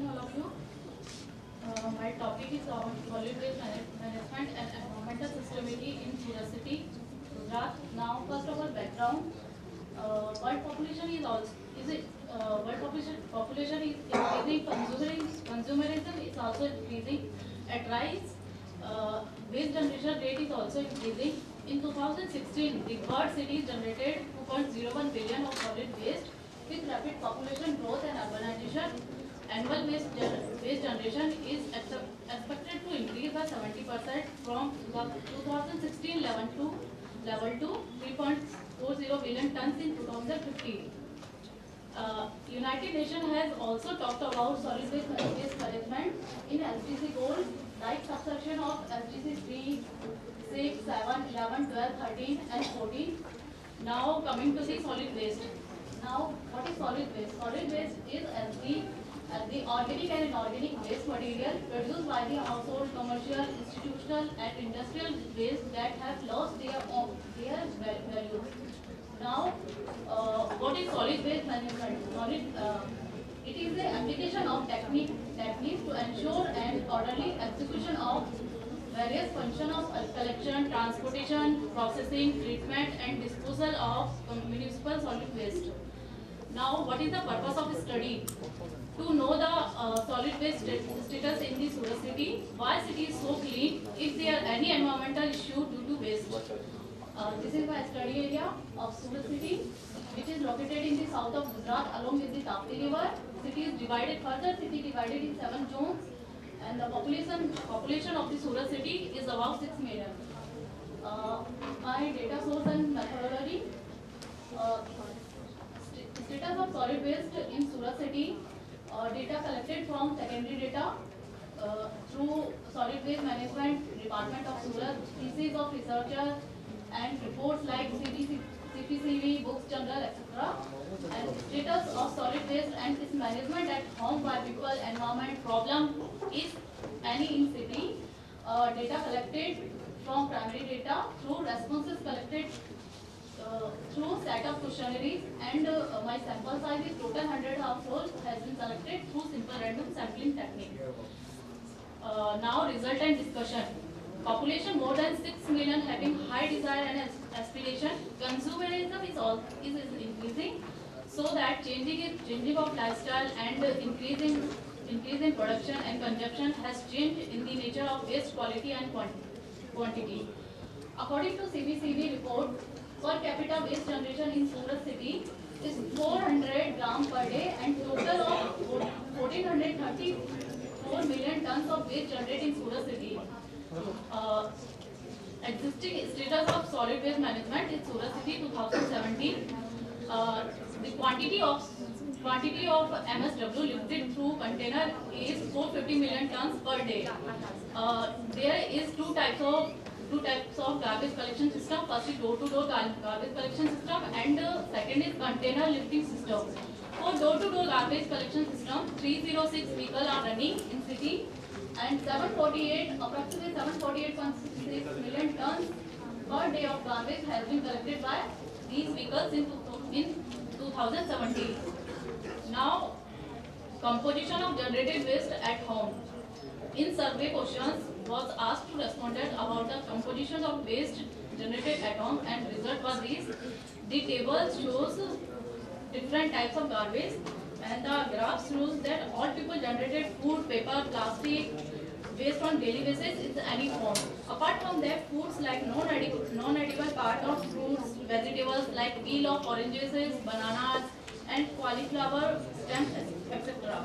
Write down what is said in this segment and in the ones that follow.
afternoon, all of you. Uh, my topic is on solid waste management and environmental sustainability in Surat city, Gujarat. Now, first of all, background. Uh, world population is also is it uh, world population population is increasing. Consumerism consumerism is also increasing. At rise, uh, waste generation rate is also increasing. In 2016, the world cities generated 2.01 billion of solid waste. With rapid population growth and urbanization, annual waste, waste generation is expected to increase by 70% from 2016 level to level to 3.40 billion tons in 2015. Uh, United Nations has also talked about solid waste management in SDG goals like subsection of SDG 3, 6, 7, 11, 12, 13 and 14. Now coming to the solid waste. Now what is solid waste? Solid waste is as the, the organic and inorganic waste material produced by the household, commercial, institutional and industrial waste that have lost their, own- their value. Now, uh, what is solid waste management? Solid, uh, it is the application of technique, techniques to ensure an orderly execution of various functions of uh, collection, transportation, processing, treatment and disposal of municipal solid waste. Now, what is the purpose of the study? To know the uh, solid waste status in the Surat city, why city is so clean, if there are any environmental issue due to waste. Uh, this is my study area of Surat city, which is located in the south of Gujarat along with the Tapti river. City is divided further, city divided in seven zones, and the population population of the Surat city is about six million. Uh, my data source and methodology. Uh, status of solid waste in Surat city. Uh, data collected from secondary data uh, through solid waste management department of Surat, thesis of researcher and reports like CPC, CPCV, books, journal, etc. And status of solid waste and its management at home by people, environment, problem is any in city. Uh, data collected from primary data through responses collected uh, through set of questionnaires and uh, my sample size is total 100 households has been selected through simple random sampling technique. Uh, now result and discussion. Population more than 6 million having high desire and aspiration. Consumerism is all is, is increasing so that changing changing of lifestyle and uh, increasing increase in production and consumption has changed in the nature of waste quality and quantity. According to CPCB report, per capita waste generation in Surat city is 400 gram per day and total of 1434 million tons of waste generated in Surat city. Uh, existing status of solid waste management in Surat city 2017. Uh, the quantity of quantity of MSW lifted through container is 450 million tons per day. Uh, there is two types of two types of garbage collection system. First is door-to-door gar- garbage collection system, and uh, second is container lifting system. For door-to-door garbage collection system, 306 vehicles are running in city, and 748 approximately 748.6 million tons per day of garbage has been collected by these vehicles in, in 2017. Now, composition of generated waste at home. In survey questions was asked to respondent about the composition of waste generated at home and result was this. The table shows different types of garbage and the graph shows that all people generated food, paper, plastic, waste on daily basis in any form. Apart from that, foods like non-edible, non-edible part of fruits, vegetables like peel of oranges, bananas, and cauliflower stems, etc.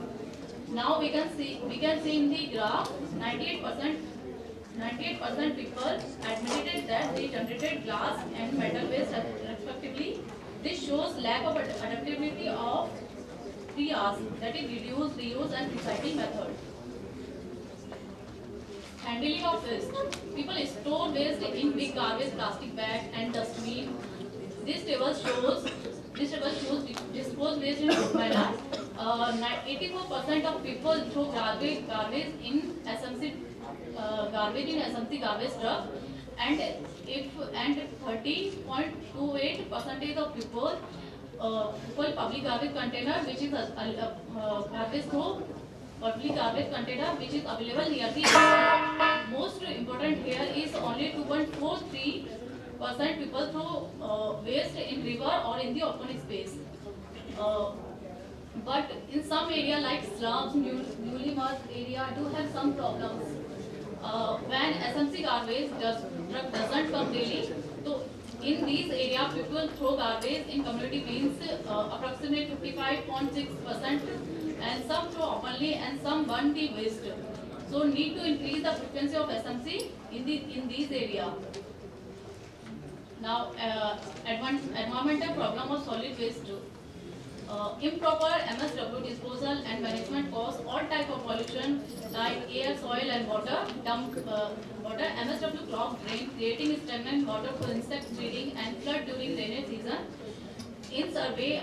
Now we can see we can see in the graph 98% 98% people admitted that they generated glass and metal waste respectively. This shows lack of adaptability of three R's that is reduce, reuse and recycling method. Handling of waste. People store waste in big garbage plastic bag and dustbin. This table shows this table shows di- dispose waste in manner. Uh, ni- 84% of people throw garbage garbage in SMC uh, garbage in SMC garbage truck, and if and 30.28 percentage of people uh, public garbage container which is a, a, a, garbage through public garbage container which is available near the. Most important here is only 2.43 percent people throw uh, waste in river or in the open space. Uh, but in some area like slums, new, newly merged area do have some problems. Uh, when SMC garbage does, truck doesn't come daily, so in these area people throw garbage in community bins uh, approximately 55.6 percent and some throw openly and some burn the waste. So need to increase the frequency of SMC in the in these area. Now, uh, environmental problem of solid waste. Uh, improper MSW disposal and management cause all type of pollution like air, soil and water, dump uh, water, MSW clog drain, creating stagnant water for insect breeding and flood during rainy season. In survey,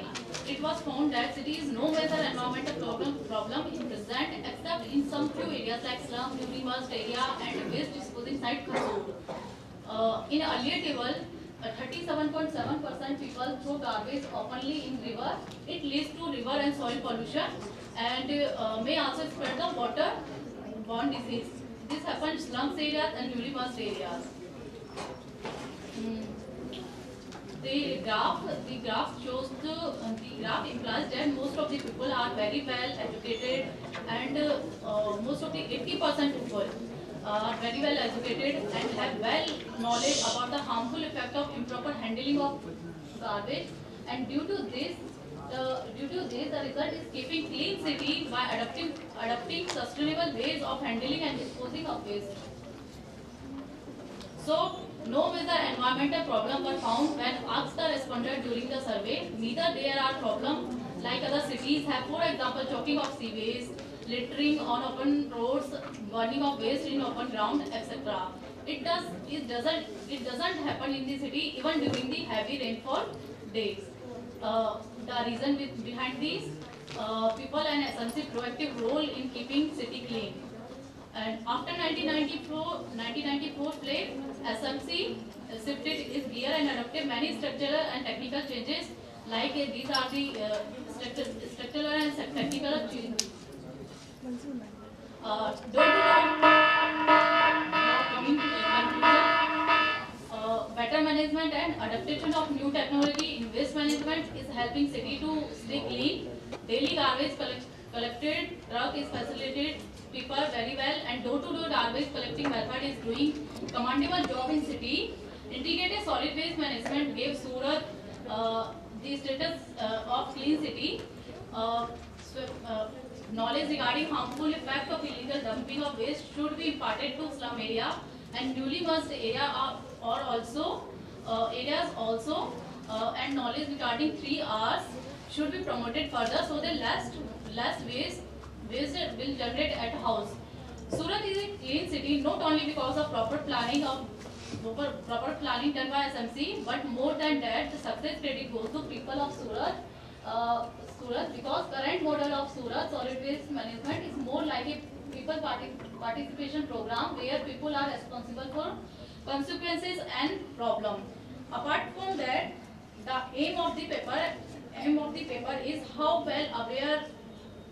it was found that cities no major environmental problem, problem is present except in some few areas like slum, merged area and waste disposing site Kasur. Uh, in earlier table, 37.7% people throw garbage openly in river. It leads to river and soil pollution and uh, may also spread the water-borne disease. This happens in slums areas and newly areas. Hmm. The graph, the graph shows the, uh, the graph implies that most of the people are very well educated and uh, uh, most of the 80% people are very well educated and have well knowledge about the harmful effect of improper handling of garbage and due to this the, due to this the result is keeping clean city by adopting adopting sustainable ways of handling and disposing of waste. So, no major environmental problem were found when asked the respondent during the survey. Neither there are problems like other cities have, for example, choking of sewage, littering on open roads, burning of waste in open ground, etc. It does it doesn't it doesn't happen in the city even during the heavy rainfall days. Uh, the reason with, behind this, uh, people and SMC proactive role in keeping city clean. And after 1994, 1994 play, SMC shifted its gear and adopted many structural and technical changes. Like uh, these are the uh, structural and technical changes. Uh, to the conclusion, uh, better management and adaptation of new technology in waste management is helping city to stay clean. Daily garbage collect, collected, truck is facilitated people very well and door-to-door garbage collecting method is doing commendable job in city. Integrated solid waste management gave Surat uh, the status uh, of clean city. Uh, uh, knowledge regarding harmful effect of illegal dumping of waste should be imparted to slum area and newly merged area are, are also uh, areas also uh, and knowledge regarding three R's should be promoted further so the less less waste waste will generate at house. Surat is a clean city not only because of proper planning of proper, proper planning done by SMC, but more than that, the success credit goes to people of Surat. Uh, Surat because current model of Surat solid waste management is more like a people parti- participation program where people are responsible for consequences and problem. Apart from that, the aim of the paper aim of the paper is how well aware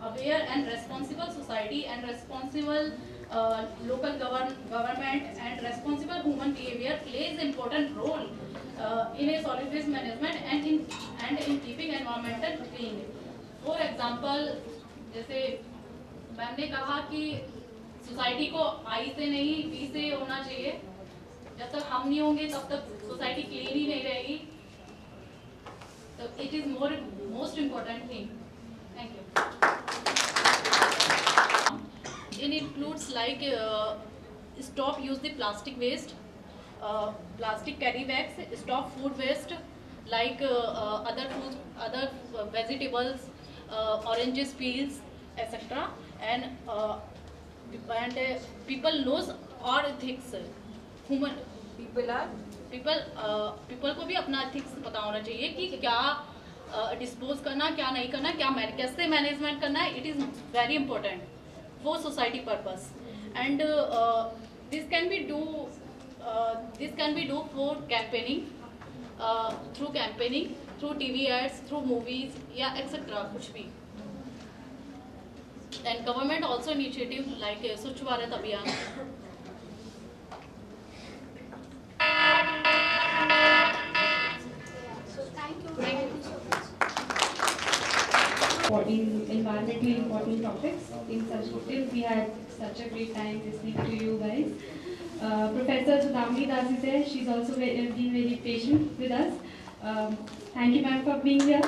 aware and responsible society and responsible uh, local govern, government and responsible human behavior plays important role uh, in a solid waste management and in and in keeping environmental clean. For example जैसे ma'am ने कहा कि society को आई से नहीं B से होना चाहिए। जब तक हम नहीं होंगे, तब तक सोसाइटी क्लीन ही नहीं रहेगी। तो it is more most important thing thank you in includes like stop use the plastic waste plastic carry bags stop food waste like other food other vegetables oranges peels etc and uh, and uh, people knows और ethics human. People are? People people को भी अपना ethics पता होना चाहिए कि क्या dispose uh, करना क्या नहीं करना क्या मैन कैसे मैनेजमेंट करना है। It is very important for society purpose and this can be do this can be do for campaigning through campaigning through T V ads through movies या एक्सेट्रा कुछ भी and government also initiative like uh, Swachh Bharat Abhiyan. So thank you. Thank you so much. important, environmentally important topics. In such till we had such a great time listening to you guys. Uh, Professor Sudhamni Das is there. She's also very, been very patient with us. Um, thank you, ma'am, for being here.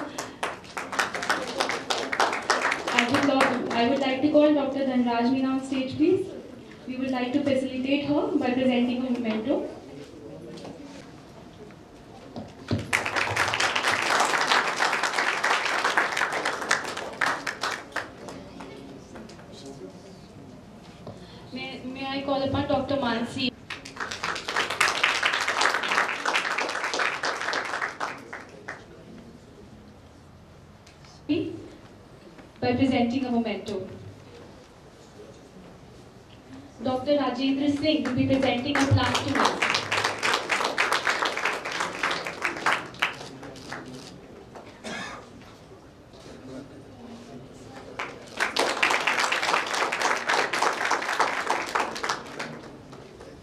I would, love, I would like to call Dr. Dhanraj Meena on stage, please. We would like to facilitate her by presenting a memento. May, may I call upon Dr. Mansi? Memento. Dr. Rajendra Singh will be presenting a plaque to us.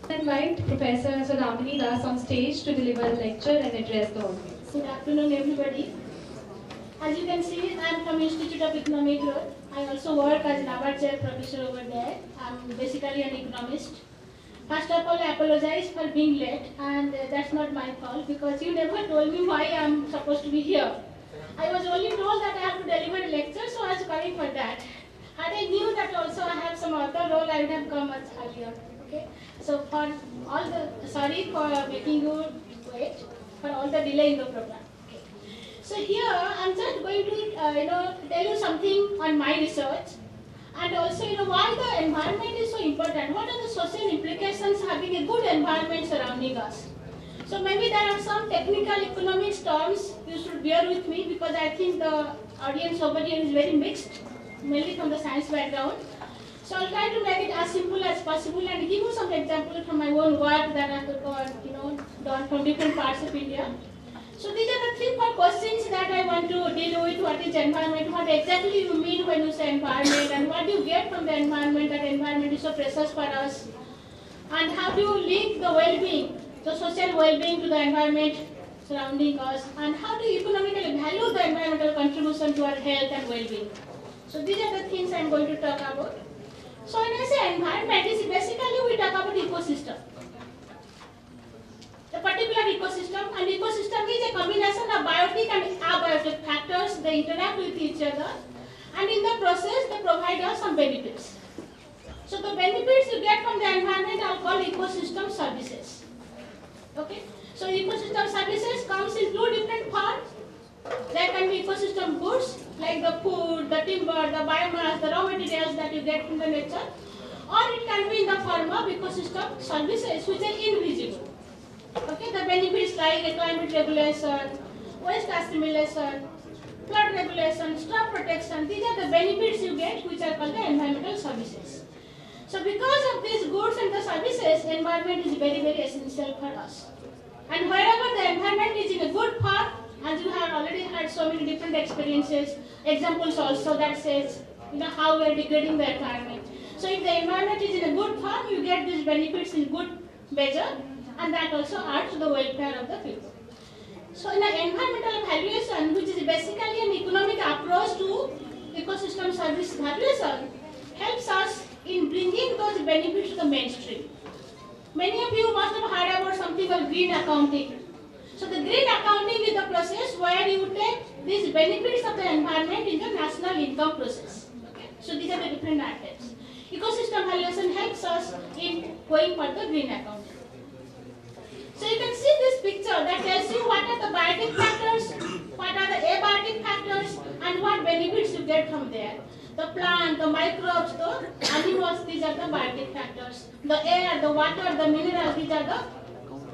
invite Professor Saudamini Das on stage to deliver a lecture and address the audience. Good afternoon, everybody. As you can see, I am from Institute of Economic Growth. I also work as NABARD chair professor over there. I am basically an economist. First of all, I apologize for being late, and that's not my fault because you never told me why I am supposed to be here. I was only told that I have to deliver a lecture, so I was coming for that. And I knew that also I have some other role, I would have come much earlier. Okay. So for all the sorry for making you wait for all the delay in the program. So here I'm just going to uh, you know tell you something on my research and also you know why the environment is so important. What are the social implications having a good environment surrounding us? So maybe there are some technical economics terms you should bear with me because I think the audience over here is very mixed, mainly from the science background. So I'll try to make it as simple as possible and give you some examples from my own work that I've got, you know, done from different parts of India. So these are the three four questions that I want to deal with. What is environment? What exactly you mean when you say environment? And what do you get from the environment? That environment is so precious for us. And how do you link the well-being, the social well-being to the environment surrounding us? And how do you economically value the environmental contribution to our health and well-being? So these are the things I'm going to talk about. So when I say environment, is basically we talk about ecosystem. A particular ecosystem, and ecosystem is a combination of biotic and abiotic factors. They interact with each other, and in the process, they provide us some benefits. So the benefits you get from the environment are called ecosystem services. Okay. So ecosystem services comes in two different parts. There can be ecosystem goods like the food, the timber, the biomass, the raw materials that you get from the nature, or it can be in the form of ecosystem services which are invisible. Okay, the benefits like climate regulation, waste assimilation, flood regulation, storm protection, these are the benefits you get which are called the environmental services. So because of these goods and the services, environment is very very essential for us. And wherever the environment is in a good form, as you have already had so many different experiences, examples also that says, you know, how we are degrading the environment. So if the environment is in a good form, you get these benefits in good measure, and that also adds to the welfare of the people. So in the environmental valuation, which is basically an economic approach to ecosystem service valuation, helps us in bringing those benefits to the mainstream. Many of you must have heard about something called green accounting. So the green accounting is the process where you take these benefits of the environment in the national income process. So these are the different aspects. Ecosystem valuation helps us in going for the green accounting. So you can see this picture that tells you what are the biotic factors, what are the abiotic factors, and what benefits you get from there. The plant, the microbes, the animals, these are the biotic factors. The air, the water, the minerals, these are the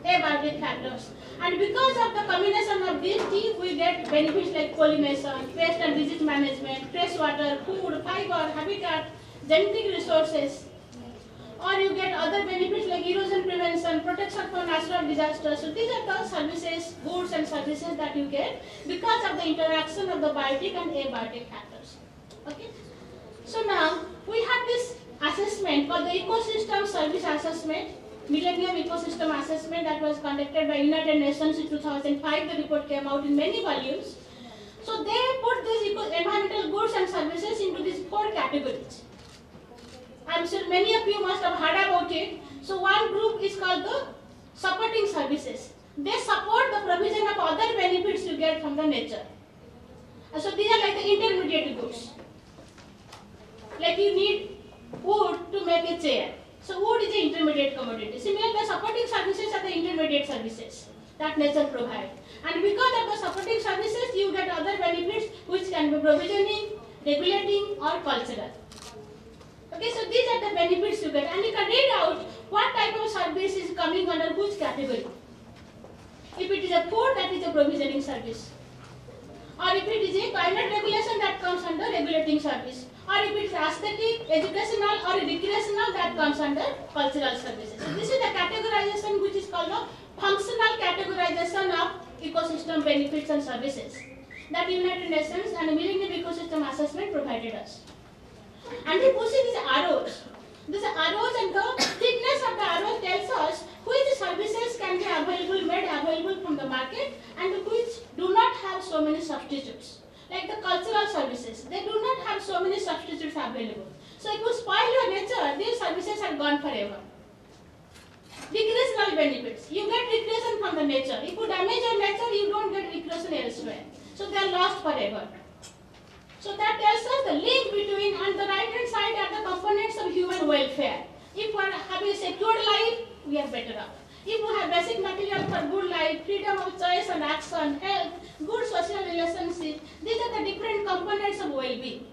abiotic factors. And because of the combination of these things, we get benefits like pollination, pest and disease management, fresh water, food, fiber, habitat, genetic resources. Or you get other benefits like erosion prevention, protection from natural disasters. So these are the services, goods and services that you get because of the interaction of the biotic and abiotic factors. Okay. So now we have this assessment called the Ecosystem Service Assessment, Millennium Ecosystem Assessment that was conducted by United Nations in 2005. The report came out in many volumes. So they put these environmental goods and services into these four categories. I'm sure many of you must have heard about it. So one group is called the supporting services. They support the provision of other benefits you get from the nature. So these are like the intermediate goods. Like you need wood to make a chair. So wood is an intermediate commodity. Similarly, the supporting services are the intermediate services that nature provides. And because of the supporting services, you get other benefits which can be provisioning, regulating, or cultural. Okay, so these are the benefits you get, and you can read out what type of service is coming under which category. If it is a food, that is a provisioning service. Or if it is a climate regulation, that comes under regulating service. Or if it is aesthetic, educational, or recreational, that comes under cultural services. So this is the categorization which is called a functional categorization of ecosystem benefits and services that United Nations and Millennium Ecosystem Assessment provided us. And we push these arrows. These arrows and the thickness of the arrows tells us which services can be available, made available from the market and which do not have so many substitutes. Like the cultural services, they do not have so many substitutes available. So if you spoil your nature, these services are gone forever. Recreational benefits. You get recreation from the nature. If you damage your nature, you don't get recreation elsewhere. So they are lost forever. So that tells us the link between on the right hand side are the components of human welfare. If we having a secured life, we are better off. If we have basic material for good life, freedom of choice and action, health, good social relationships, these are the different components of well-being.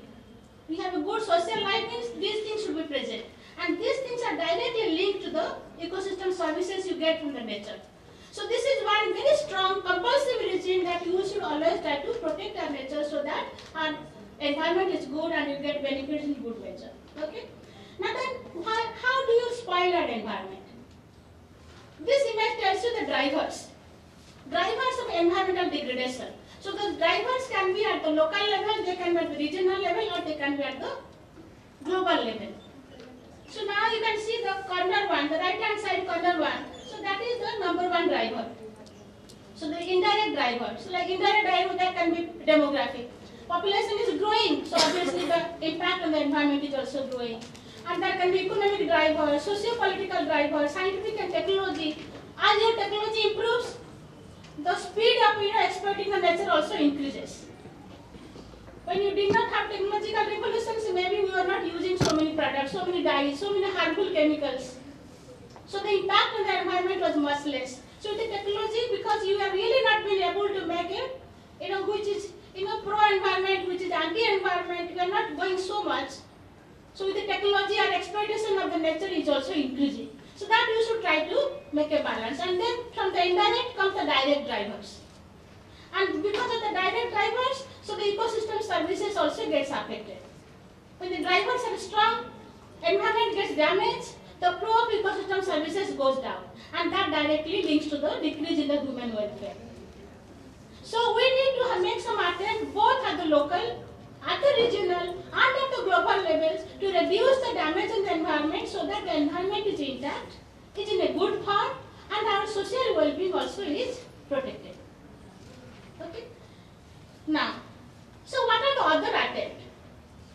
We have a good social life means these things should be present. And these things are directly linked to the ecosystem services you get from the nature. So this is one very strong compulsive regime that you should always try to protect our nature so that our environment is good and you get benefits in good nature. Okay? Now then, how, how do you spoil our environment? This image tells you the drivers. Drivers of environmental degradation. So the drivers can be at the local level, they can be at the regional level, or they can be at the global level. So now you can see the corner one, the right hand side corner one. So that is the number one driver. So the indirect driver. So like indirect driver that can be demographic. Population is growing, so obviously the impact on the environment is also growing. And there can be economic driver, socio-political driver, scientific and technology. As your technology improves, the speed of you know, exploiting the nature also increases. When you did not have technological revolutions, maybe we were not using so many products, so many dyes, so many harmful chemicals. So the impact on the environment was much less. So the technology, because you have really not been able to make it, you know, which is, you a pro-environment, which is anti-environment, you are not going so much. So with the technology, our exploitation of the nature is also increasing. So that you should try to make a balance. And then from the indirect comes the direct drivers. And because of the direct drivers, so the ecosystem services also gets affected. When the drivers are strong, environment gets damaged, the flow of ecosystem services goes down. And that directly links to the decrease in the human welfare. So we need to make some attempt both at the local, at the regional, and at the global levels to reduce the damage in the environment so that the environment is intact, is in a good form, and our social well-being also is protected. Okay? Now, so what are the other attempts?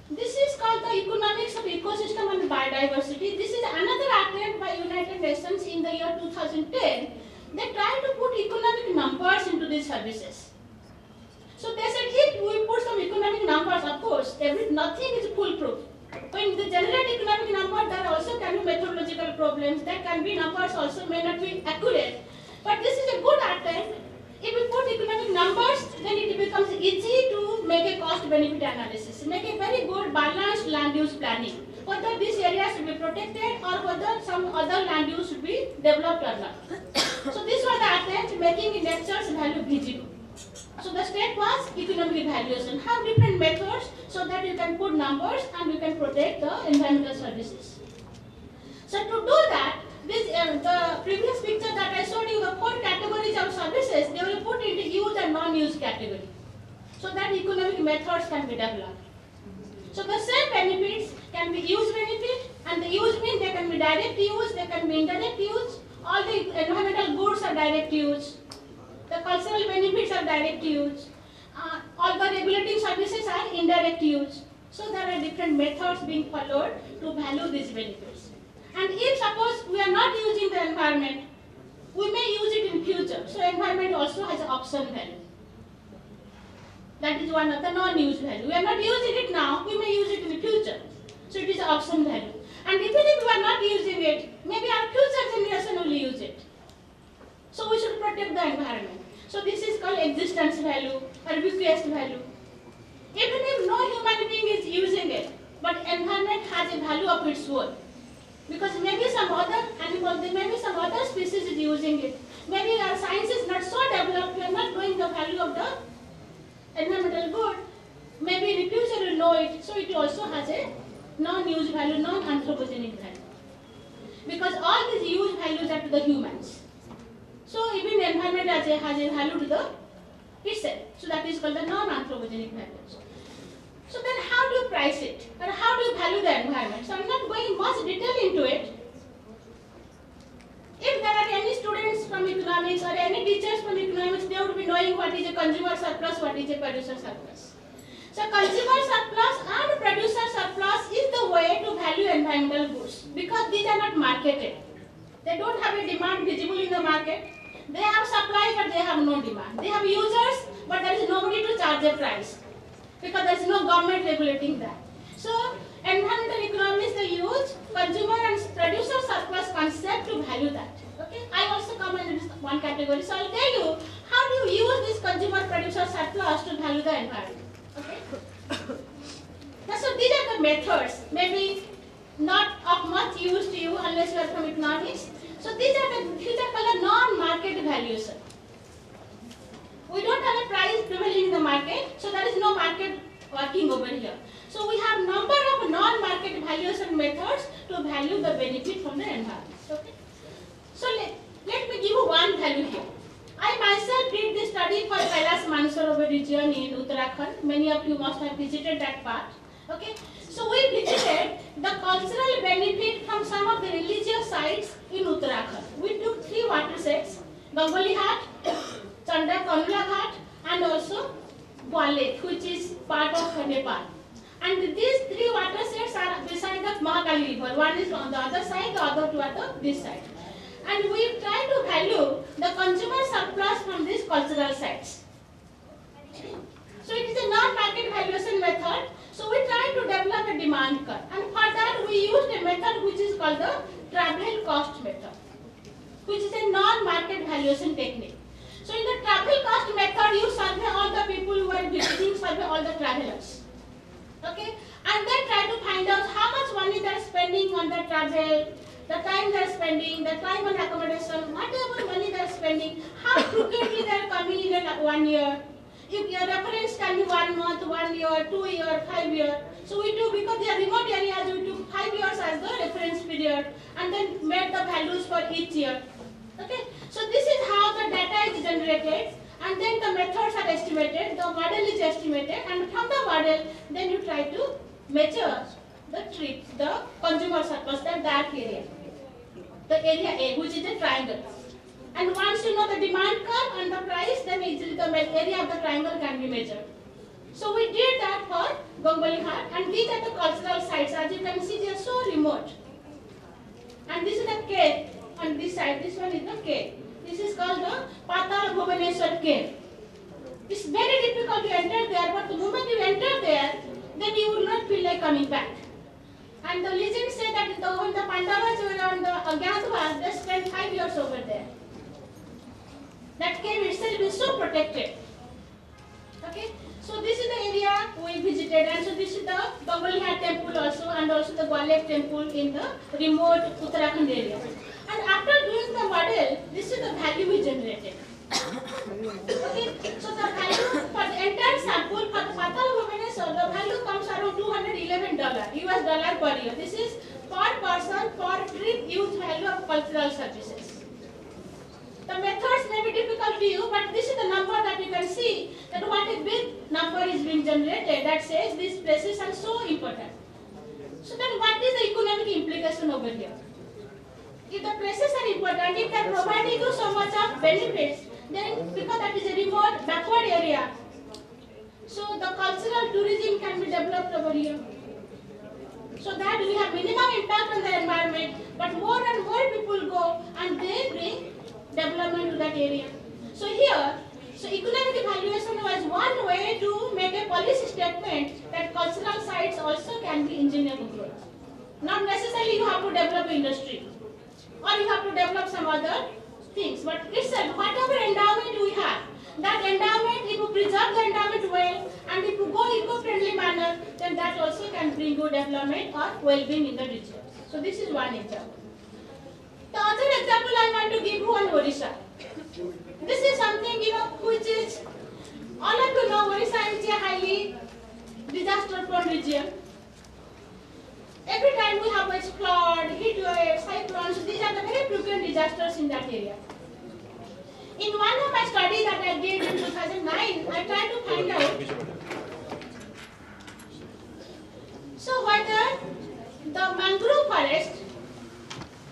This is called the economics of ecosystem and biodiversity. This is another attempt by United Nations in the year 2010. They tried to put economic numbers into these services. So they said, if we put some economic numbers, of course, every, nothing is foolproof. When the generate economic number, there also can be methodological problems. There can be numbers also may not be accurate. But this is a good attempt. If we put economic numbers, then it becomes easy to make a cost-benefit analysis. Make a very good balanced land use planning. Whether this area should be protected or whether some other land use should be developed or not. so this was the attempt making nature's value visible. So the step was economic evaluation. Have different methods so that you can put numbers and you can protect the environmental services. So to do that, this uh, the previous picture that I showed you, the four categories of services, they will put into use and non-use category. So that economic methods can be developed. So the same benefits can be use benefit and the use means they can be direct use, they can be indirect use. All the environmental goods are direct use. The cultural benefits are direct use. Uh, all the regulating services are indirect use. So there are different methods being followed to value these benefits. And if suppose we are not using the environment, we may use it in future. So environment also has an option value. That is one of the non-use value. We are not using it now, we may use it in the future. So it is an option value. And even if we are not using it, maybe our future generation will use it. So we should protect the environment. So this is called existence value or bequest value. Even if no human being is using it, but environment has a value of its own. Because maybe some other animal, maybe some other species is using it. Maybe our science is not so developed, we are not knowing the value of the environmental good. Maybe the future we'll know it, so it also has a non-use value, non-anthropogenic value. Because all these use values are to the humans. So even environment has a, has a value to the itself. So that is called the non-anthropogenic values. So then how do you price it? Or how do you value the environment? So I'm not going much detail into it. If there are any students from economics or any teachers from economics, they would be knowing what is a consumer surplus, what is a producer surplus. So consumer surplus and producer surplus is the way to value environmental goods because these are not marketed. They don't have a demand visible in the market. They have supply but they have no demand. They have users but there is nobody to charge a price because there is no government regulating that. So environmental economics they use consumer and producer surplus concept to value that. Okay, I also come under this one category. So I'll tell you how do you use this consumer producer surplus to value the environment. Okay. So these are the methods. Maybe not of much use to you unless you are from economics. So these are the these are called non-market valuation. We don't have a price prevailing in the market, so there is no market working over here. So we have number of non-market valuation methods to value the benefit from the environment. Okay. So let, let me give you one value here. I myself did this study for Kailash Mansarovar region in Uttarakhand. Many of you must have visited that part. Okay. So we visited the cultural benefit from some of the religious sites in Uttarakhand. We took three water Gangolihat, Chanda Kamla Ghat and also Gwale, which is part of Nepal. And these three water sets are beside the Mahakali river. One is on the other side, the other two are the this side. And we try to value the consumer surplus from these cultural sites. So it is a non-market valuation method. So we try to develop a demand curve. And for that we used a method which is called the travel cost method, which is a non-market valuation technique. So in the travel cost method, you survey all the people who are visiting, survey all the travelers. Okay? And then try to find out how much money they are spending on the travel, the time they are spending, the time on accommodation, whatever money they are spending, how frequently they are coming in one year. If your reference can be one month, one year, two year, five year. So we do, because they are remote areas, we took five years as the reference period and then made the values for each year. Okay, so this is how the data is generated and then the methods are estimated, the model is estimated and from the model then you try to measure the trip, the consumer surplus, that dark area, the area A which is a triangle. And once you know the demand curve and the price then easily the area of the triangle can be measured. So we did that for Gangolihat and these are the cultural sites as you can see they are so remote. And this is the cave on this side, this one is the cave. This is called the Patal Bhubaneswar cave. It's very difficult to enter there, but the moment you enter there, then you will not feel like coming back. And the legend say that the, when the Pandavas were on the Agyatavas, they spent five years over there. That cave itself is so protected. Okay, so this is the area we visited, and so this is the Gangolihat temple also, and also the Gwalek temple in the remote Uttarakhand area. And after doing the model, this is the value we generated. okay, so the value for the entire sample for the Patal Bhubaneswar, the value comes around $211 US dollar per year. This is per person per trip use value of cultural services. The methods may be difficult to you, but this is the number that you can see that what a big number is being generated that says these places are so important. So then what is the economic implication over here? If the places are important, if they are providing you so much of benefits, then because that is a remote, backward area, so the cultural tourism can be developed over here. So that we have minimum impact on the environment, but more and more people go and they bring to that area. So here, so economic evaluation was one way to make a policy statement that cultural sites also can be engineered growth. Not necessarily you have to develop industry or you have to develop some other things, but it's a, whatever endowment we have, that endowment, if you preserve the endowment well and if you go eco-friendly manner, then that also can bring good development or well-being in the region. So this is one example. The other example I want to give you on Odisha. This is something you know which is all of you know Odisha is a highly disaster prone region. Every time we have a flood, heat waves, cyclones, these are the very frequent disasters in that area. In one of my studies that I did in 2009, I tried to find out so whether the mangrove forest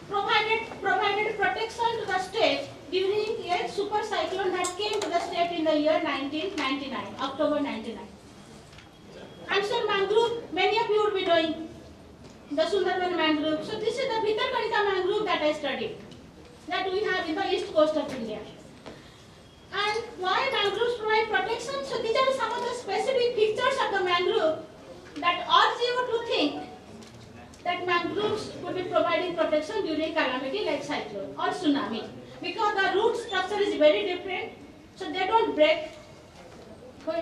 provided provided protection to the state during a super cyclone that came to the state in the year 1999, October 99. And so mangrove, many of you would be knowing the Sundarban mangrove. So this is the Bhitarkanika mangrove that I studied, that we have in the east coast of India. And why mangroves provide protection? So these are some of the specific features of the mangrove that urge you to think that mangroves could be providing protection during calamity like cyclone or tsunami. Because the root structure is very different, so they don't break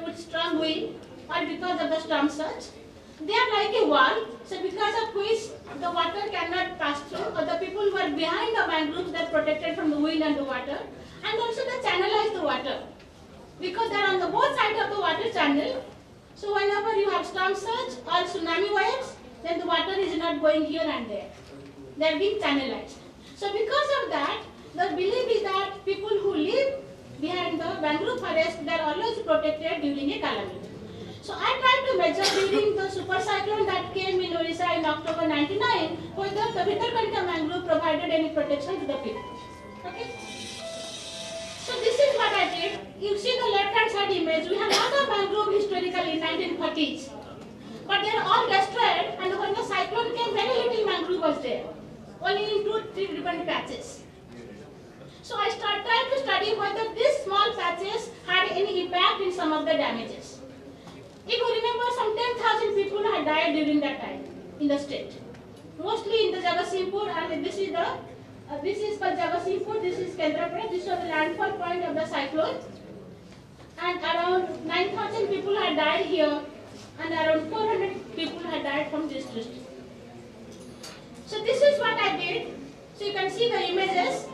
with strong wind or because of the storm surge. They are like a wall, so because of which the water cannot pass through, or the people who are behind the mangroves they are protected from the wind and the water, and also they channelize the water. Because they are on the both sides of the water channel, so whenever you have storm surge or tsunami waves, then the water is not going here and there. They are being channelized. So because of that, the belief is that people who live behind the mangrove forest, they are always protected during a calamity. So I tried to measure during the super cyclone that came in Orissa in October 99 whether the Bhitarkanika mangrove provided any protection to the people. Okay. So this is what I did. You see the left hand side image. We have another mangrove historically in 1940s. But they are all destroyed and when the cyclone came very little mangrove was there. Only in two, three different patches. So I started trying to study whether these small patches had any impact in some of the damages. If you remember, some 10,000 people had died during that time in the state. Mostly in the Jagatsinghpur, and this is the uh, this is called Jagatsinghpur, this is Kendrapada, this was the landfall point of the cyclone. And around 9,000 people had died here, and around 400 people had died from this district. So this is what I did. So you can see the images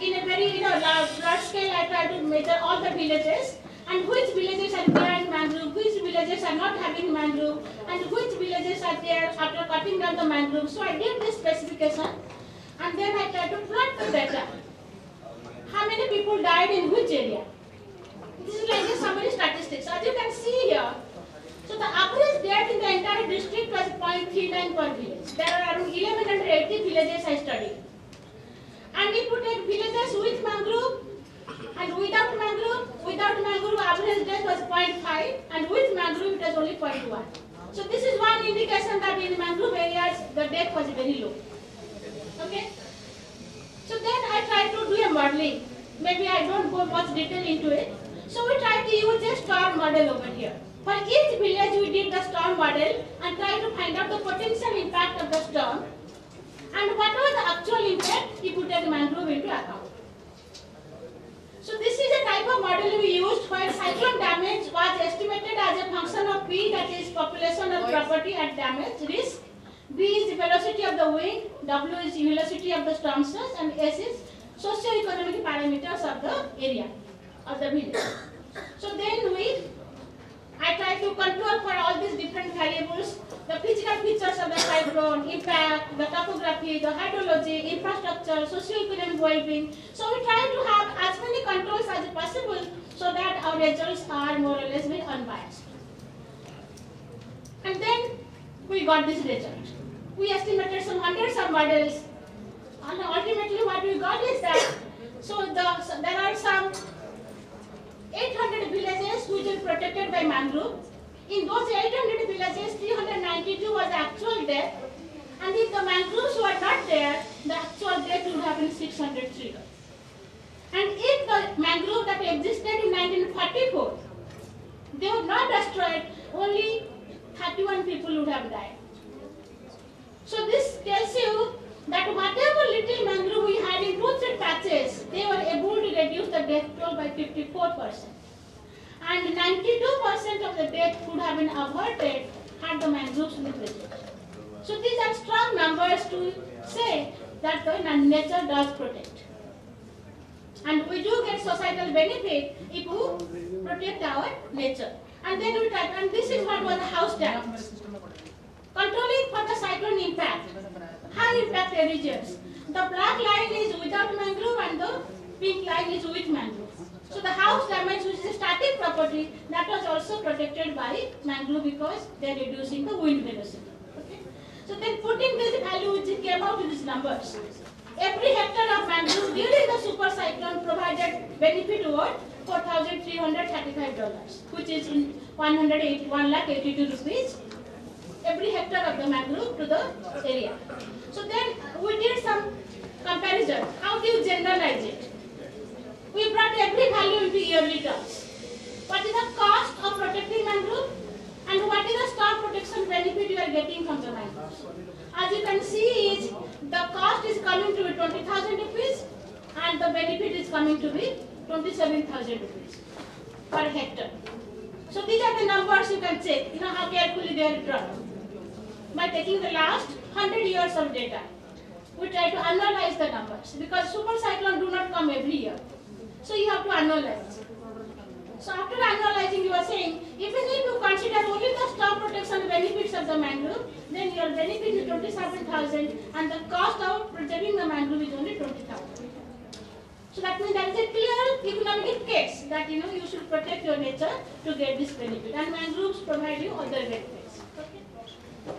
in a very you know large, large scale. I tried to measure all the villages and which villages are behind mangrove, which villages are not having mangrove, and which villages are there after cutting down the mangrove. So I did this specification and then I tried to plot the data. How many people died in which area? This is like a summary statistics. As you can see here, so the average death in the entire district was 0.39 per village. There are around 1180 villages I studied. And if you take villages with mangrove and without mangrove, without mangrove average death was 0.5 and with mangrove it was only 0.1. So this is one indication that in mangrove areas the death was very low. Okay? So then I tried to do a modeling. Maybe I don't go much detail into it. So we tried to use a storm model over here. For each village we did the storm model and tried to find out the potential impact of the storm and what was the actual impact if you take mangrove into account. So this is a type of model we used where cyclone damage was estimated as a function of P that is population of property at damage risk. B is the velocity of the wind, W is the velocity of the storm surge and S is socio-economic parameters of the area of the village. So then we, I try to control for all these different variables, the physical features of the cyclone, impact, the topography, the hydrology, infrastructure, socio-economic well-being. So we try to have as many controls as possible so that our results are more or less bit unbiased. And then we got this result. We estimated some hundreds of models and ultimately what we got is that so, the, so there are some 800 villages which are protected by mangrove. In those 800 villages, 392 was actual death, and if the mangroves were not there, the actual death would have been 603. And if the mangrove that existed in 1944, they were not destroyed, only 31 people would have died. So this tells you that whatever little mangrove we had in three patches, they were able to reduce the death toll by 54%. And 92% of the death could have been averted had the mangroves been preserved. So these are strong numbers to say that the nature does protect. And we do get societal benefit if we protect our nature. And then we try, and this is what was the house dam. Controlling for the cyclone impact. High impact regions. The black line is without mangrove and the pink line is with mangrove. So the house damage, which is a static property, that was also protected by mangrove because they are reducing the wind velocity. Okay? So then putting this value, which came out with these numbers. Every hectare of mangrove during the super cyclone provided benefit worth $4,335, which is in 181 lakh 82 rupees every hectare of the mangrove to the area. So then we did some comparison. How do you generalize it? We brought every value into yearly terms. What is the cost of protecting mangrove and what is the storm protection benefit you are getting from the mangrove? As you can see is the cost is coming to be 20,000 rupees and the benefit is coming to be 27,000 rupees per hectare. So these are the numbers you can check, you know how carefully they are drawn. By taking the last 100 years of data, we try to analyze the numbers because super cyclone do not come every year. So you have to analyze. So after analyzing, you are saying, if you need to consider only the storm protection benefits of the mangrove, then your benefit is 27,000 and the cost of preserving the mangrove is only 20,000. So that means there is a clear economic case that you know you should protect your nature to get this benefit and mangroves provide you other benefits.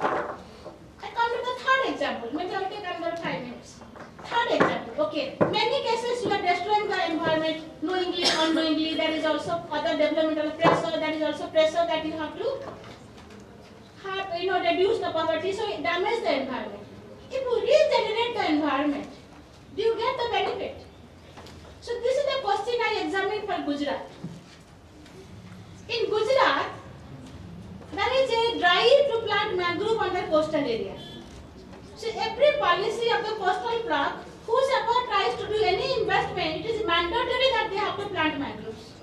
I come to the third example. I'll take another five minutes. Third example. Okay. Many cases you are destroying the environment knowingly, unknowingly. There is also other developmental pressure. There is also pressure that you have to have, you know, reduce the poverty. So it damages the environment. If you regenerate the environment, do you get the benefit? So this is the question I examined for Gujarat. In Gujarat, there is a drive to plant mangrove on the coastal area. So every policy of the coastal block, whosoever tries to do any investment, it is mandatory that they have to plant mangroves.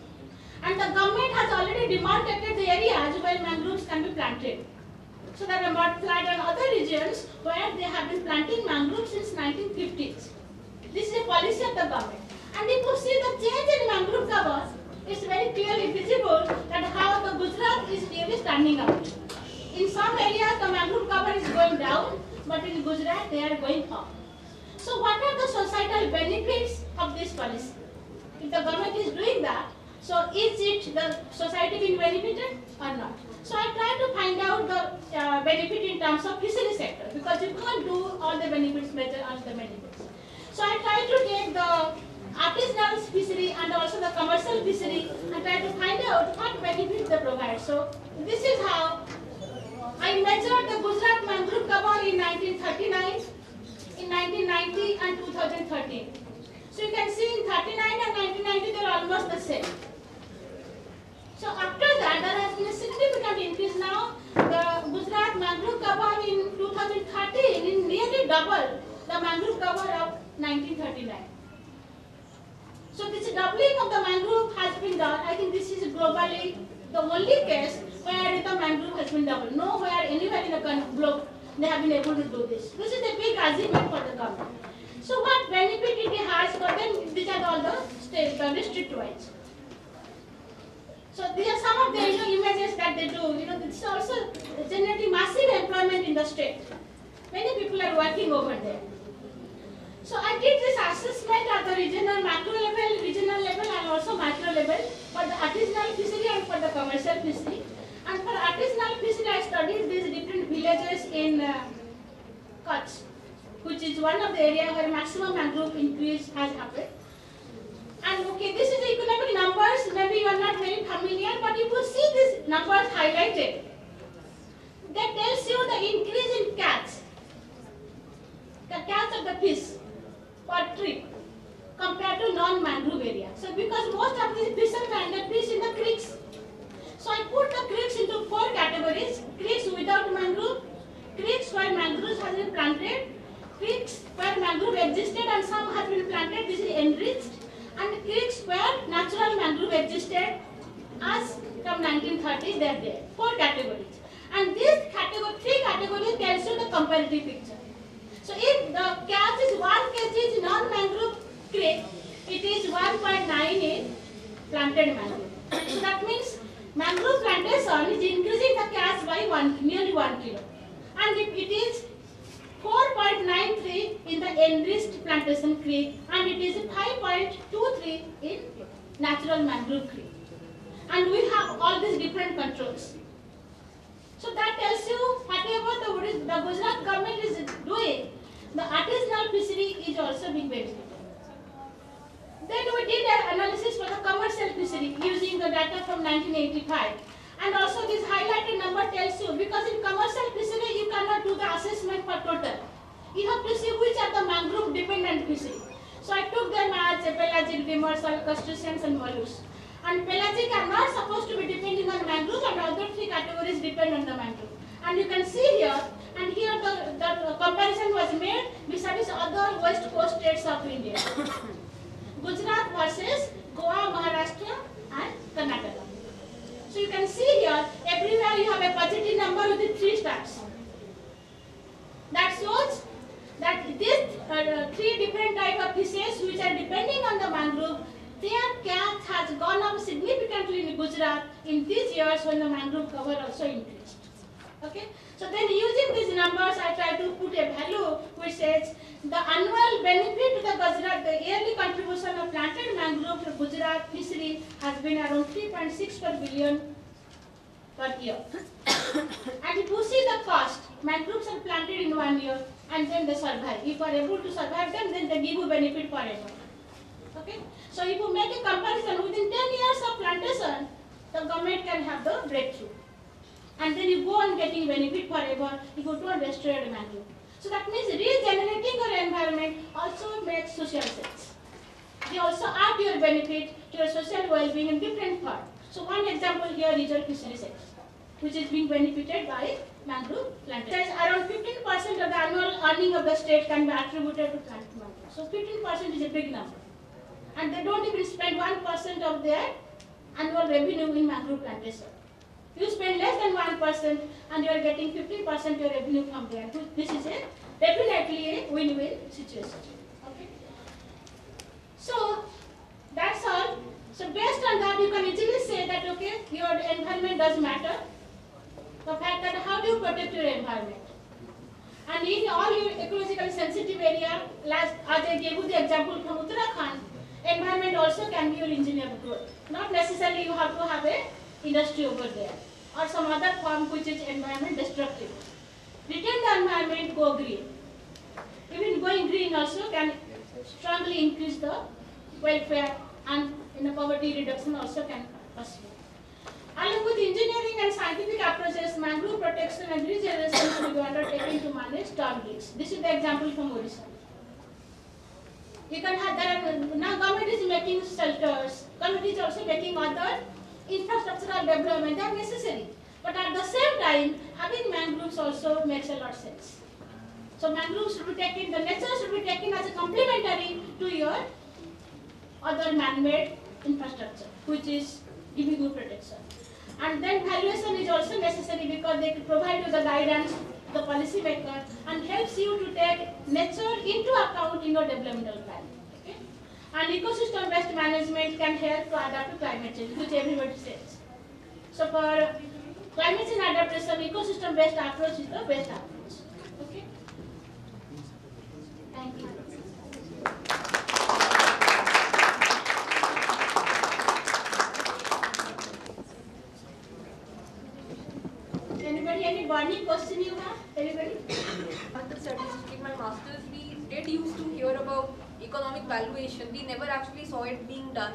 And the government has already demarcated the areas where mangroves can be planted. So there are mudflat and other regions where they have been planting mangroves since 1950s. This is a policy of the government. And if you see the change in mangrove covers, it's very clearly visible that how the Gujarat is really standing out. In some areas the mangrove cover is going down, but in Gujarat they are going up. So what are the societal benefits of this policy? If the government is doing that, so is it the society being benefited or not? So I try to find out the uh, benefit in terms of fishery sector because you can't do all the benefits measure on the benefits. So I try to take the artisanal fishery and also the commercial fishery and try to find out what benefits they provide. So this is how I measured the Gujarat mangrove cover in 1939, in 1990 and 2013. So you can see in 39 and 1990 they are almost the same. So after that there has been a significant increase now. The Gujarat mangrove cover in 2013 is nearly double the mangrove cover of 1939. So this doubling of the mangrove has been done. I think this is globally the only case where the mangrove has been doubled. Nowhere, anywhere in the globe, they have been able to do this. This is a big achievement for the government. So what benefit it has for them? These are all the state, the district wise. So these are some of the you know, images that they do. You know, this is also generating massive employment in the state. Many people are working over there. So I did this assessment at the regional macro level, regional level and also micro level for the artisanal fishery and for the commercial fishery. And for artisanal fishery I studied these different villages in uh, Kutch, which is one of the area where maximum mangrove increase has happened. And okay, this is economic numbers, maybe you are not very familiar, but you see these numbers highlighted, that tells you the increase in catch, the catch of the fish per trip compared to non-mangrove area. So because most of these fishermen, they fish in the creeks. So I put the creeks into four categories, creeks without mangrove, creeks where mangroves has been planted, creeks where mangrove existed and some has been planted, this is enriched, and creeks where natural mangrove existed as from 1930s they are there. Four categories. And these category, three categories tells you the comparative picture. So if the catch is 1 kg non-mangrove creek, it is 1.98 planted mangrove. So that means mangrove plantation is increasing the catch by one, nearly 1 kilo. And if it is 4.93 in the enriched plantation creek and it is 5.23 in natural mangrove creek. And we have all these different controls. So that tells you whatever the, the Gujarat government is doing, the artisanal fishery is also being benefited. Then we did an analysis for the commercial fishery using the data from 1985. And also this highlighted number tells you, because in commercial fishery you cannot do the assessment for total. You have to see which are the mangrove dependent fishery. So I took them as pelagic, demersal, crustaceans and mollusks. And pelagic are not supposed to be depending on mangrove and other three categories depend on the mangrove. And you can see here, and here the, the comparison was made vis-a-vis other west coast states of India. Gujarat versus Goa, Maharashtra and Karnataka. So you can see here, everywhere you have a positive number with three stars. That shows that these uh, three different type of fishes which are depending on the mangrove, their catch has gone up significantly in Gujarat in these years when the mangrove cover also increased. Okay, so then using these numbers, I try to put a value which says the annual benefit to the Gujarat, the yearly contribution of planted mangrove to Gujarat fishery has been around 3.6 per billion per year. and if you see the cost, mangroves are planted in one year and then they survive. If you are able to survive them, then they give you benefit forever. Okay? So if you make a comparison within 10 years of plantation, the government can have the breakthrough. And then you go on getting benefit forever if you don't destroy the mangrove. So that means regenerating your environment also makes social sense. They also add your benefit to your social well-being in different parts. So one example here is your fishery sector, which is being benefited by mangrove plantation. Around 15% of the annual earning of the state can be attributed to plant mangrove. So 15% is a big number. And they don't even spend 1% of their annual revenue in mangrove plantation. You spend less than 1% and you are getting 50% of your revenue from there. This is a definitely a win-win situation. Okay. So that's all. So based on that, you can easily say that okay, your environment does matter. The fact that how do you protect your environment? And in all your ecologically sensitive area, as I gave you the example from Uttarakhand, environment also can be your engine of growth. Not necessarily you have to have a industry over there or some other form which is environment destructive. Retain the environment, go green. Even going green also can strongly increase the welfare and in the poverty reduction also can possible. Along with engineering and scientific approaches, mangrove protection and regeneration should be undertaken to manage storm risks. This is the example from Odisha. You can have now government is making shelters, government is also making other infrastructural development, are necessary. But at the same time, having mangroves also makes a lot of sense. So mangroves should be taken, the nature should be taken as a complementary to your other man-made infrastructure, which is giving you protection. And then valuation is also necessary because they provide you the guidance, the policy maker, and helps you to take nature into account in your developmental plan. And ecosystem-based management can help to adapt to climate change, which everybody says. So for climate change adaptation, ecosystem-based approach is the best approach. Okay? Thank you. Anybody, any burning question you have? Anybody? After studies during my masters, we did used to hear about economic valuation. We never actually saw it being done.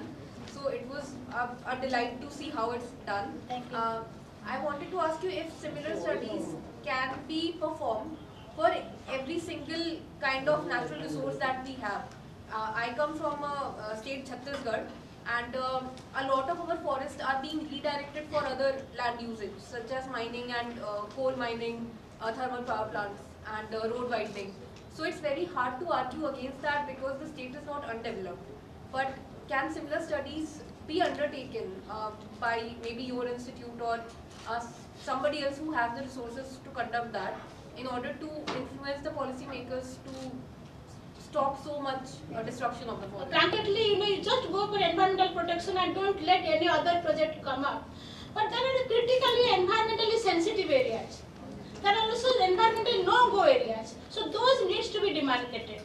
So it was a, a delight to see how it's done. Thank you. Uh, I wanted to ask you if similar studies can be performed for every single kind of natural resource that we have. Uh, I come from a, a state Chhattisgarh and um a lot of our forests are being redirected for other land usage such as mining and uh, coal mining, uh, thermal power plants and uh, road widening. So it's very hard to argue against that because the state is not undeveloped. But can similar studies be undertaken uh, by maybe your institute or uh, somebody else who has the resources to conduct that in order to influence the policymakers to stop so much uh, destruction of the forest? Candidly, you know, you just go for environmental protection and don't let any other project come up. But there are critically environmentally sensitive areas. There are also environmental no-go areas. So those needs to be demarcated.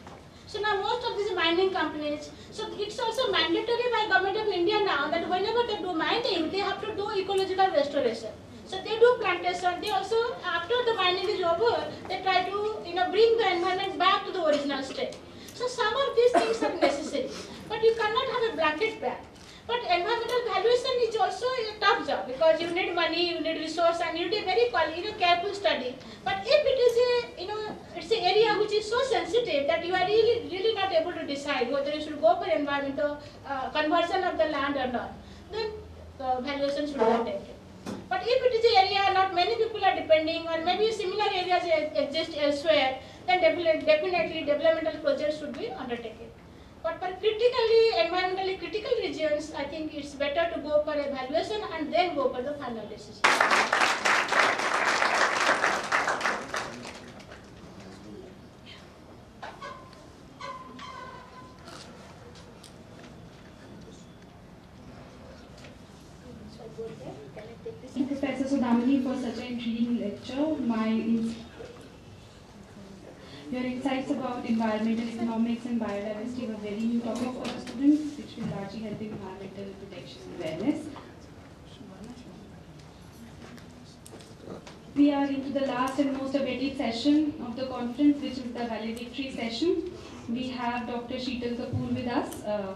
So now most of these mining companies, so it's also mandatory by government of India now that whenever they do mining, they have to do ecological restoration. So they do plantation. They also, after the mining is over, they try to, you know, bring the environment back to the original state. So some of these things are necessary, but you cannot have a blanket ban. But environmental valuation is also a tough job because you need money, you need resource, and you need a very you know, careful study. But if it is a, you know, it's an area which is so sensitive that you are really, really not able to decide whether you should go for environmental uh, conversion of the land or not, then the valuation should be taken. But if it is an area not many people are depending, or maybe similar areas exist elsewhere, then definitely developmental projects should be undertaken. But for critically, environmentally critical regions, I think it's better to go for evaluation and then go for the final decision. So I go there, can I take this? Thank you, Professor Saudamini, for such an intriguing lecture. My ins- your insights about environmental economics and biodiversity were very new topics for the students, which will largely help in environmental protection awareness. We are into the last and most awaited session of the conference, which is the valedictory session. We have Dr. Sheetal Kapoor with us. Uh,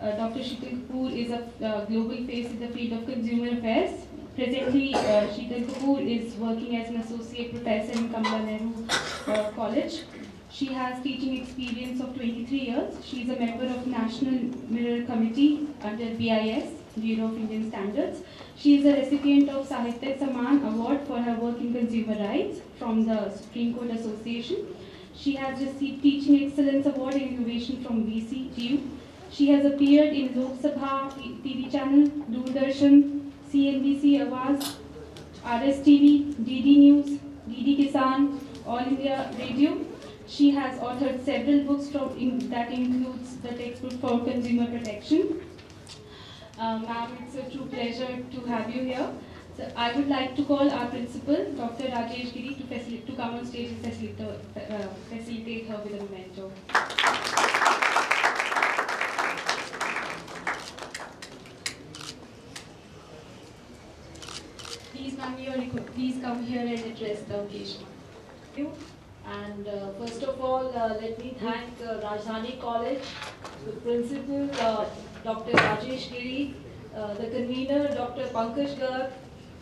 uh, Dr. Sheetal Kapoor is a uh, global face in the field of consumer affairs. Presently, uh, Sheetal Kapoor is working as an associate professor in Kamala Nehru uh, College. She has teaching experience of 23 years. She is a member of National Mirror Committee under BIS, Bureau of Indian Standards. She is a recipient of Sahitya Saman Award for her work in consumer rights from the Supreme Court Association. She has received Teaching Excellence Award in Innovation from VCTU. She has appeared in Lok Sabha TV channel, Doordarshan, CNBC Awaz, RSTV, DD News, DD Kisan, All India Radio. She has authored several books from in, that includes the textbook for consumer protection. Uh, Ma'am, it's a true pleasure to have you here. So I would like to call our principal, Dr. Rajesh Giri, to, to come on stage and facilitate, uh, facilitate her with a memento. Please, ma'am, please come here and address the occasion. Thank you. And uh, first of all, uh, let me thank uh, Rajdhani College, the principal, uh, Dr. Rajesh Giri, uh, the convener, Dr. Pankaj Garg,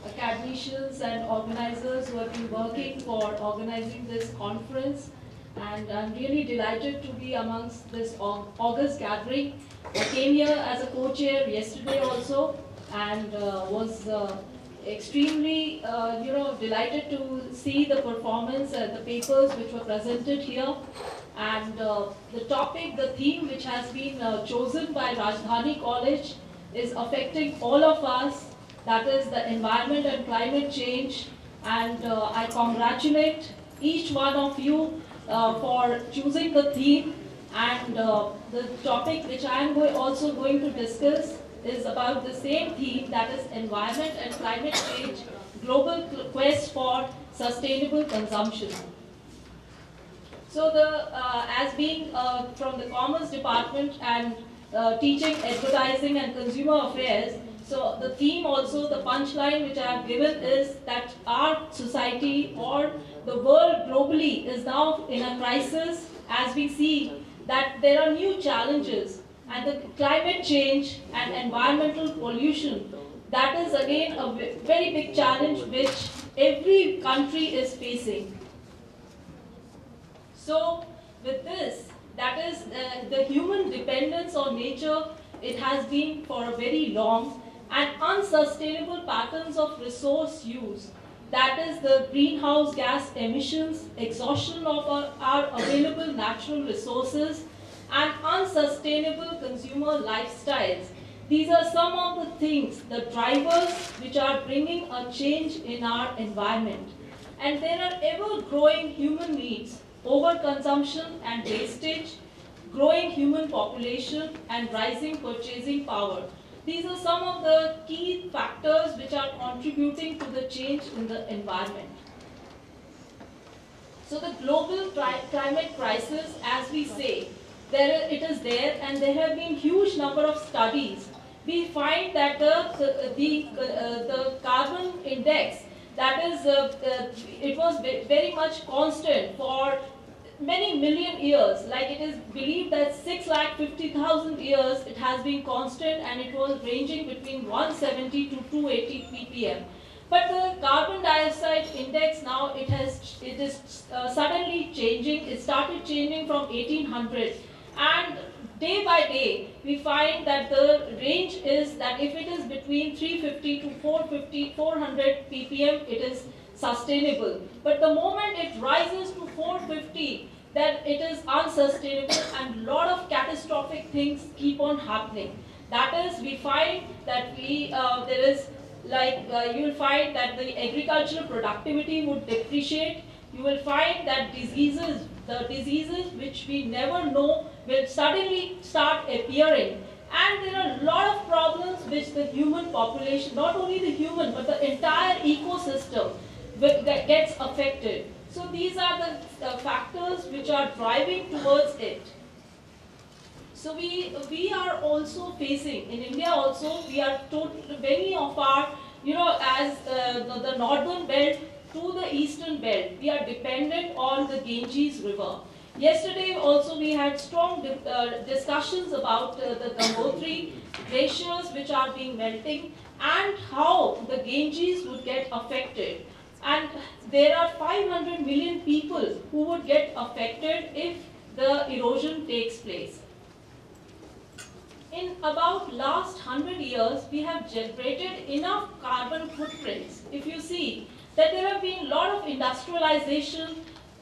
academicians and organizers who have been working for organizing this conference. And I'm really delighted to be amongst this August gathering. I came here as a co-chair yesterday also and uh, was extremely, uh, you know, delighted to see the performance and the papers which were presented here. And uh, the topic, the theme which has been uh, chosen by Rajdhani College is affecting all of us, that is the environment and climate change. And uh, I congratulate each one of you uh, for choosing the theme. And uh, the topic which I am going, also going to discuss is about the same theme, that is environment and climate change, global quest for sustainable consumption. So the, uh, as being uh, from the Commerce Department and uh, teaching advertising and consumer affairs, So the theme also, the punchline which I have given is that our society or the world globally is now in a crisis as we see that there are new challenges and the climate change and environmental pollution that is again a very big challenge which every country is facing. So with this, that is uh, the human dependence on nature, it has been for a very long and unsustainable patterns of resource use. That is the greenhouse gas emissions, exhaustion of our, our available natural resources, and unsustainable consumer lifestyles. These are some of the things, the drivers which are bringing a change in our environment. And there are ever growing human needs, overconsumption and wastage, growing human population, and rising purchasing power. These are some of the key factors which are contributing to the change in the environment. So the global climate crisis, as we say, there it is there and there have been huge number of studies. We find that the, the, uh, the carbon index, that is, uh, it was very much constant for many million years, like it is believed that 6 lakh 50,000 years it has been constant and it was ranging between 170 to 280 ppm. But the carbon dioxide index now it has it is uh, suddenly changing. It started changing from 1800 and day by day we find that the range is that if it is between 350 to 450 400 ppm it is sustainable. But the moment it rises to 450, then it is unsustainable and lot of catastrophic things keep on happening. That is, we find that we uh, there is like uh, you will find that the agricultural productivity would depreciate. You will find that diseases, the diseases which we never know will suddenly start appearing. And there are a lot of problems which the human population, not only the human, but the entire ecosystem that gets affected. So these are the uh, factors which are driving towards it. So we we are also facing in India also we are total, many of our you know as uh, the, the, northern belt to the eastern belt we are dependent on the Ganges river. Yesterday also we had strong di uh, discussions about uh, the Gangotri glaciers which are being melting and how the Ganges would get affected. And there are 500 million people who would get affected if the erosion takes place. In about last 100 years, we have generated enough carbon footprints. If you see that there have been a lot of industrialization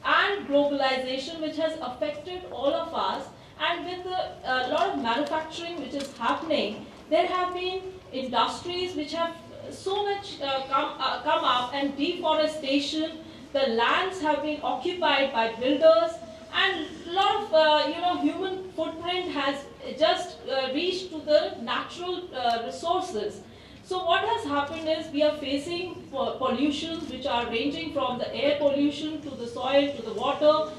and globalization which has affected all of us and with a uh, lot of manufacturing which is happening, there have been industries which have so much uh, come, uh, come up and deforestation, the lands have been occupied by builders and a lot of uh, you know human footprint has just uh, reached to the natural uh, resources. So what has happened is we are facing pollutions which are ranging from the air pollution to the soil to the water.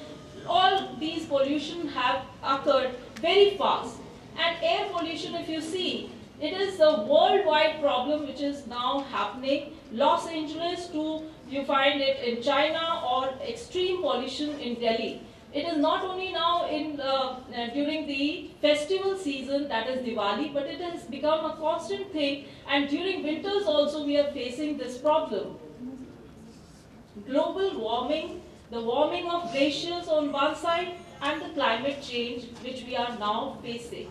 All these pollution have occurred very fast. And air pollution, if you see, it is a worldwide problem which is now happening. Los Angeles to you find it in China or extreme pollution in Delhi. It is not only now in uh, uh, during the festival season that is Diwali, but it has become a constant thing. And during winters also we are facing this problem. Global warming, the warming of glaciers on one side, and the climate change which we are now facing.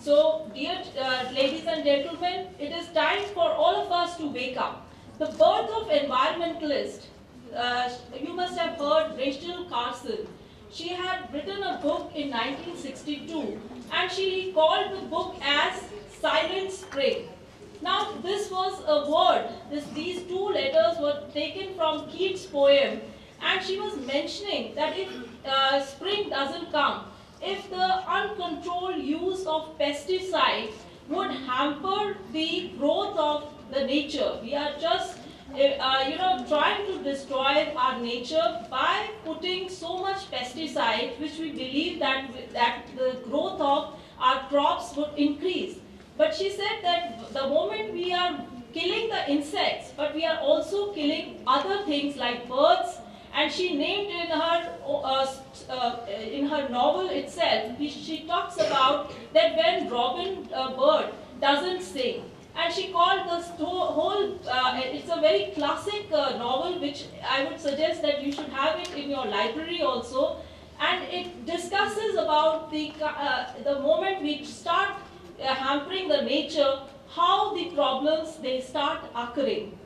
So, dear uh, ladies and gentlemen, it is time for all of us to wake up. The birth of environmentalist, uh, you must have heard Rachel Carson. She had written a book in 1962 and she called the book as Silent Spring. Now, this was a word, this, these two letters were taken from Keats' poem and she was mentioning that if uh, spring doesn't come, if the uncontrolled use of pesticides would hamper the growth of the nature. We are just, uh, you know, trying to destroy our nature by putting so much pesticide, which we believe that, that the growth of our crops would increase. But she said that the moment we are killing the insects, but we are also killing other things like birds, and she named in her uh, uh, in her novel itself, she talks about that when robin uh, bird doesn't sing, and she called the whole, uh, it's a very classic uh, novel which I would suggest that you should have it in your library also. And it discusses about the, uh, the moment we start uh, hampering the nature, how the problems they start occurring.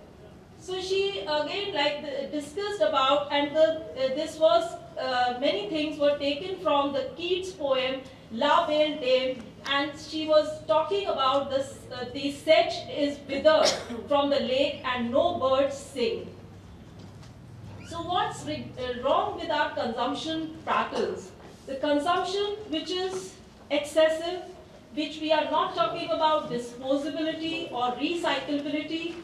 So she again like the, discussed about and the, uh, this was uh, many things were taken from the Keats poem La Belle Dame and she was talking about this, uh, the sedge is withered from the lake and no birds sing. So what's uh, wrong with our consumption patterns? The consumption which is excessive, which we are not talking about disposability or recyclability,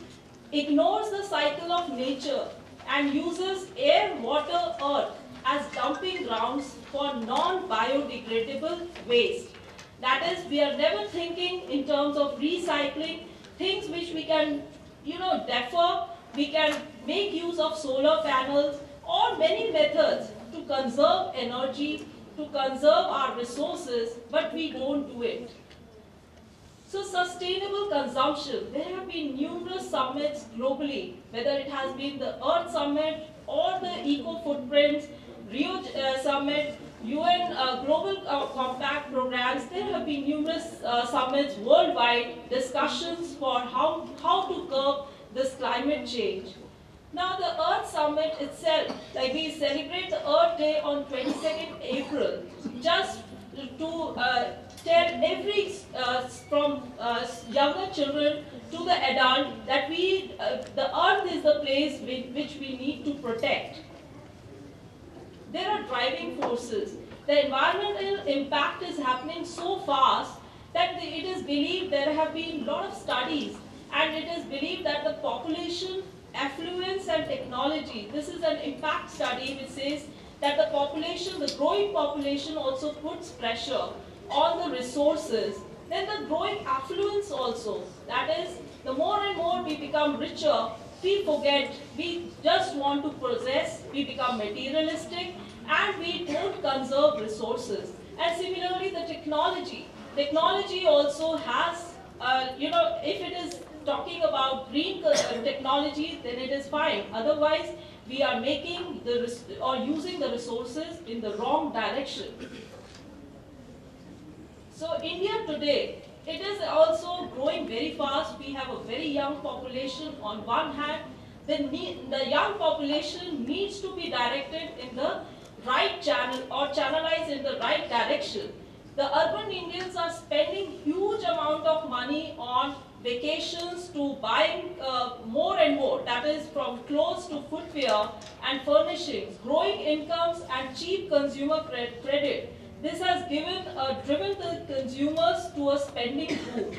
ignores the cycle of nature and uses air, water, earth as dumping grounds for non-biodegradable waste. That is, we are never thinking in terms of recycling things which we can, you know, defer. We can make use of solar panels or many methods to conserve energy, to conserve our resources, but we don't do it. So sustainable consumption, there have been numerous summits globally, whether it has been the Earth Summit or the Eco Footprint, Rio uh, Summit, UN uh, Global uh, Compact programs, there have been numerous uh, summits worldwide, discussions for how, how to curb this climate change. Now the Earth Summit itself, like we celebrate the Earth Day on 22nd April, just to uh, tell every, uh, from uh, younger children to the adult, that we, the Earth is the place which we need to protect. There are driving forces. The environmental impact is happening so fast that it is believed there have been a lot of studies and it is believed that the population, affluence and technology, this is an impact study which says that the population, the growing population also puts pressure on the resources. Then the growing affluence also, that is the more and more we become richer, we forget, we just want to possess, we become materialistic, and we don't conserve resources. And similarly, the technology. Technology also has, uh, you know, if it is talking about green uh, technology, then it is fine. Otherwise, we are making the or using the resources in the wrong direction. So India today, it is also growing very fast. We have a very young population on one hand. The, need, the young population needs to be directed in the right channel or channelized in the right direction. The urban Indians are spending huge amount of money on vacations to buying uh, more and more, that is from clothes to footwear and furnishings, growing incomes and cheap consumer credit this has given, uh, driven the consumers to a spending boom.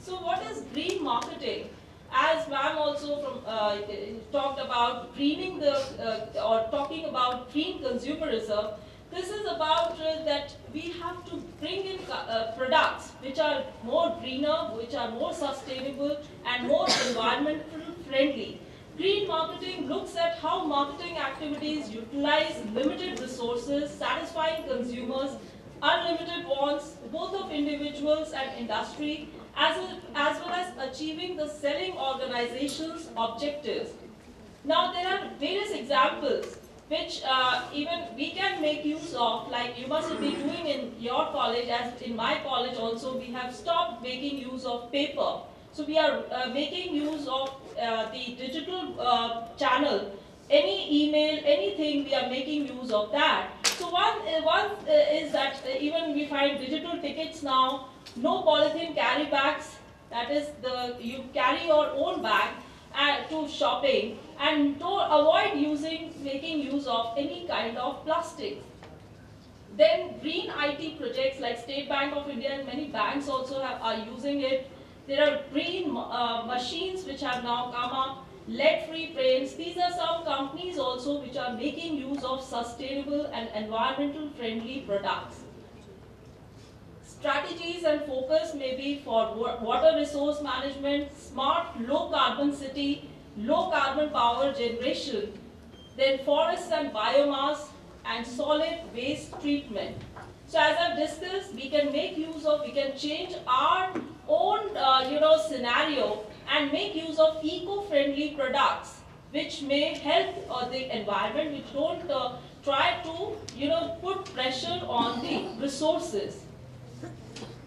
So what is green marketing? As ma'am also from, uh, talked about greening the, uh, or talking about green consumerism, this is about uh, that we have to bring in uh, products which are more greener, which are more sustainable and more environmental friendly. Green marketing looks at how marketing activities utilize limited resources, satisfying consumers, unlimited wants, both of individuals and industry, as, a, as well as achieving the selling organization's objectives. Now, there are various examples which uh, even we can make use of, like you must be doing in your college, as in my college also, we have stopped making use of paper. So we are uh, making use of uh, the digital uh, channel, any email, anything, we are making use of that. So one, uh, one uh, is that even we find digital tickets now, no polythene carry bags, that is the you carry your own bag to shopping and to avoid using, making use of any kind of plastic. Then green IT projects like State Bank of India and many banks also have, are using it there are green uh, machines which have now come up, lead-free trains. These are some companies also which are making use of sustainable and environmental friendly products. strategies and focus may be for water resource management, smart low carbon city, low carbon power generation, then forests and biomass, and solid waste treatment. So as I've discussed, we can make use of, we can change our own, uh, you know, scenario and make use of eco-friendly products, which may help uh, the environment, which don't uh, try to, you know, put pressure on the resources.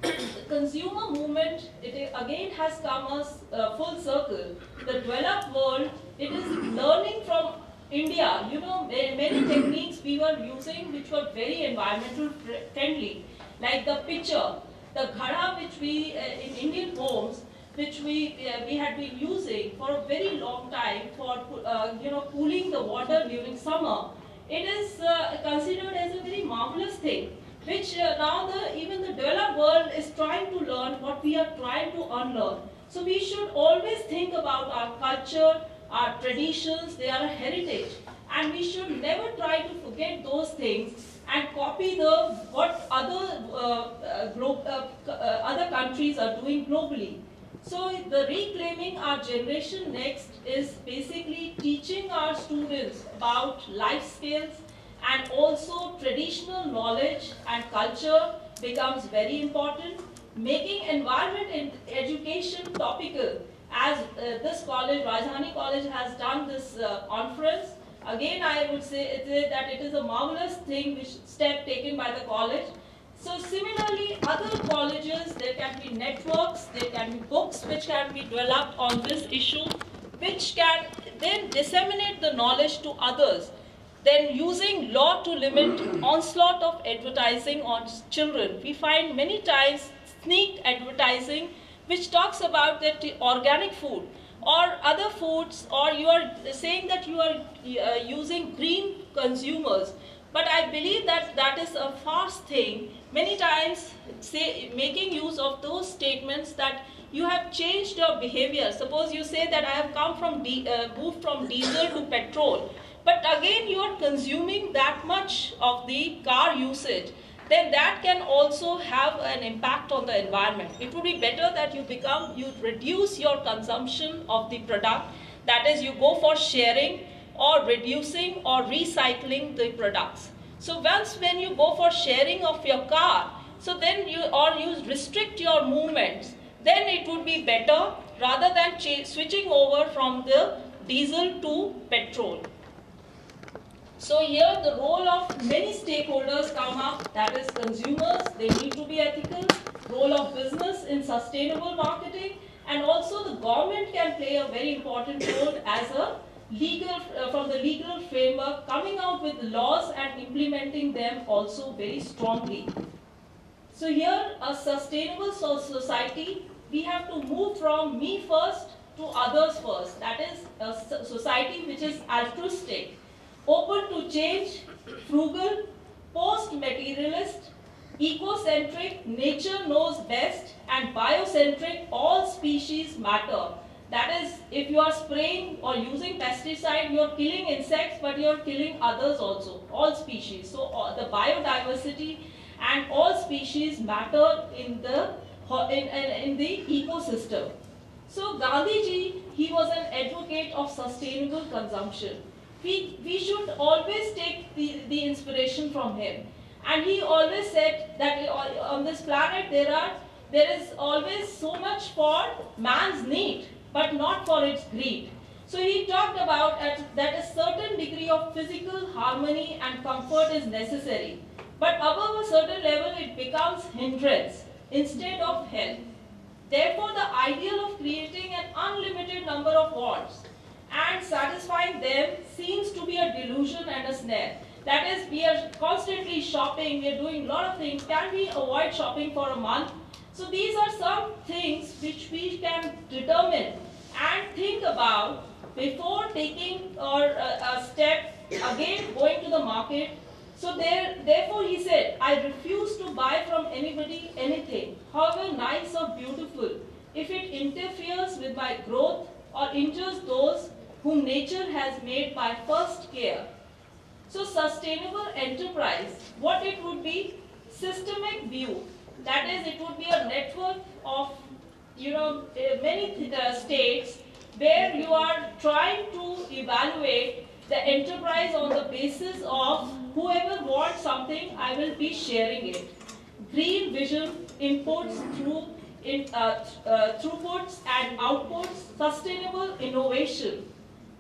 the consumer movement, it again has come as uh, full circle. The developed world, it is learning from India. You know, ma- many techniques we were using which were very environmental friendly, like the pitcher, the ghada which we, uh, in Indian homes, which we, uh, we had been using for a very long time for, uh, you know, cooling the water during summer. It is uh, considered as a very marvelous thing which uh, now the even the developed world is trying to learn what we are trying to unlearn. So we should always think about our culture, our traditions, they are a heritage. And we should never try to forget those things and copy the what other uh, uh, glo- uh, uh, other countries are doing globally. So the reclaiming our generation next is basically teaching our students about life skills and also traditional knowledge and culture becomes very important. Making environment and education topical as uh, this college, Rajdhani College has done this uh, conference. Again, I would say it is- that it is a marvelous thing, which step taken by the college. So similarly, other colleges, there can be networks, there can be books which can be developed on this issue, which can then disseminate the knowledge to others. Then using law to limit onslaught of advertising on children. We find many times sneak advertising which talks about that organic food or other foods or you are saying that you are uh, using green consumers. But i believe that that is a false thing. Many times say making use of those statements that you have changed your behavior. Suppose you say that i have come from uh, moved from diesel to petrol. But again you are consuming that much of the car usage then that can also have an impact on the environment. It would be better that you become, you reduce your consumption of the product. That is, you go for sharing or reducing or recycling the products. So once when you go for sharing of your car, so then you or you restrict your movements, then it would be better rather than switching over from the diesel to petrol. So here the role of many stakeholders come up, that is consumers, they need to be ethical, role of business in sustainable marketing, and also the government can play a very important role as a legal, uh, from the legal framework, coming out with laws and implementing them also very strongly. So here, a sustainable society, we have to move from me first to others first. That is a society which is altruistic, open to change, frugal, post-materialist, ecocentric, nature knows best, and biocentric, all species matter. That is, if you are spraying or using pesticide, you are killing insects, but you are killing others also, all species. So uh, the biodiversity and all species matter in the in, in, in the ecosystem. So Gandhiji, he was an advocate of sustainable consumption. We, we should always take the, the inspiration from him. And he always said that on this planet there are there is always so much for man's need, but not for its greed. So he talked about at, that a certain degree of physical harmony and comfort is necessary. But above a certain level, it becomes hindrance instead of help. Therefore, the ideal of creating an unlimited number of wants and satisfying them seems to be a delusion and a snare. That is, we are constantly shopping, we are doing a lot of things. Can we avoid shopping for a month? So these are some things which we can determine and think about before taking or a, a step again going to the market. So there, therefore he said, I refuse to buy from anybody anything, however nice or beautiful, if it interferes with my growth or injures those whom nature has made by first care. So sustainable enterprise, what it would be? Systemic view. That is, it would be a network of, you know, uh, many uh, states where you are trying to evaluate the enterprise on the basis of whoever wants something, I will be sharing it. Green vision inputs through in, uh, th- uh, throughputs and outputs, sustainable innovation.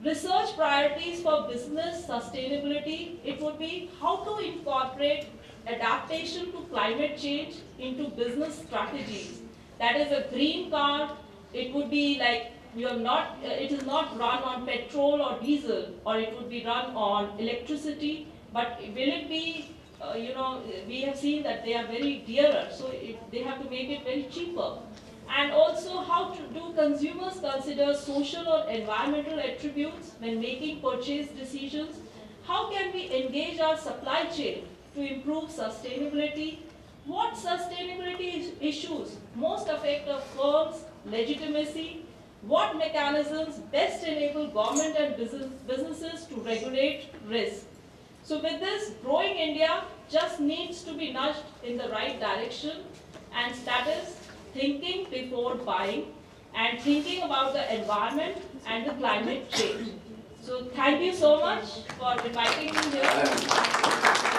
Research priorities for business sustainability, it would be how to incorporate adaptation to climate change into business strategies. That is a green card, it would be like you are not, uh, it is not run on petrol or diesel, or it would be run on electricity, but will it be, uh, you know, we have seen that they are very dearer, so it, they have to make it very cheaper. And also, how to, do consumers consider social or environmental attributes when making purchase decisions? How can we engage our supply chain to improve sustainability? What sustainability issues most affect a firm's legitimacy? What mechanisms best enable government and business, businesses to regulate risk? So with this, growing India just needs to be nudged in the right direction and that is thinking before buying and thinking about the environment and the climate change. So thank you so much for inviting me here.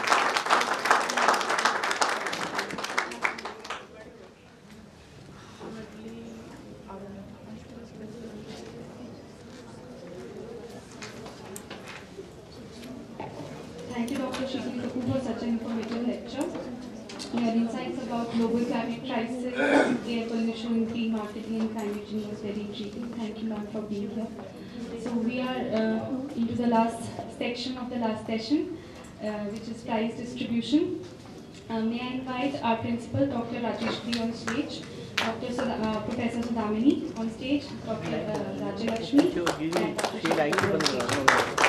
Thank you, Dr. Sheetal Kapoor, for such an informative lecture. Your insights about global climate crisis, air pollution, green marketing, and climate change was very intriguing. Thank you, ma'am, for being here. So we are uh, into the last section of the last session, uh, which is prize distribution. Uh, may I invite our principal, Dr. Rajesh Giri, on stage, Dr. Sudha, uh, Professor Saudamini on stage, Dr. Uh, Rajalakshmi, and Dr. she likes Shikhi to on stage.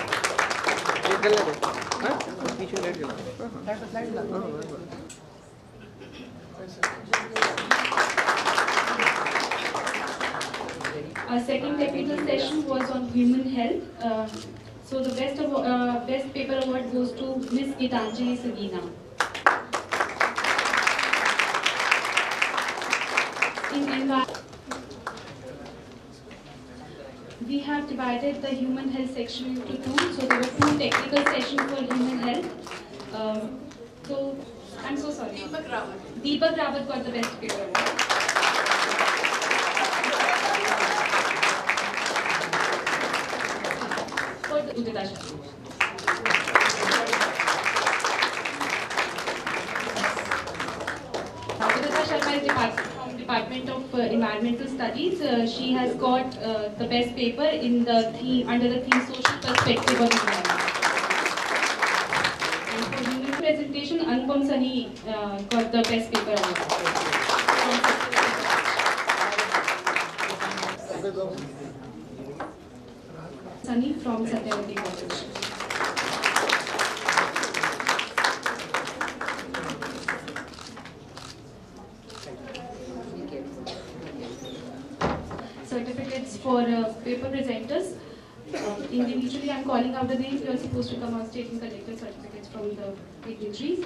एक Our second technical session was on human health. Uh, so the best uh, best paper award goes to Miss Gitanjali Sagina. We have divided the human health section into two. So there were two technical sessions for human health. Um, so I'm so sorry. Deepak Rawat. Deepak Rawat got the best paper award. for the Udita Sharma. Udita Sharma is depart- from Department of uh, Environmental Studies. Uh, she has got uh, the best paper in the theme under the theme social perspective of environment. And for human presentation, Uh, got the best paper award. Sunny from Satyavati College. Certificates for uh, paper presenters. Uh, individually, I'm calling out the names. You are supposed to come on stage and collect the certificates from the dignitaries.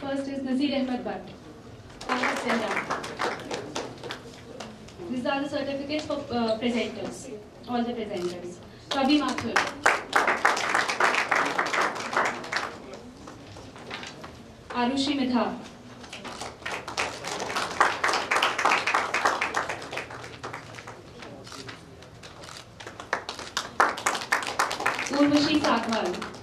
First is Nazir Ahmed Bhatt. These are the certificates for uh, presenters, all the presenters. Kabi Mathur. Arushi Midha. Urvashi Sakhwal.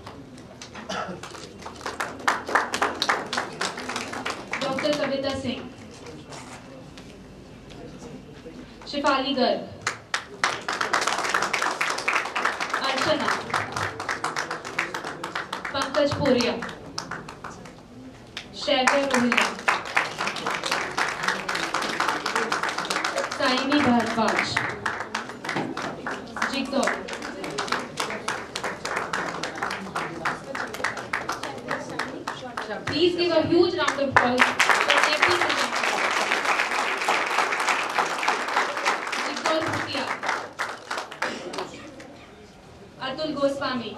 Kaligar Atul Goswami.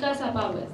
विकास अभाव है।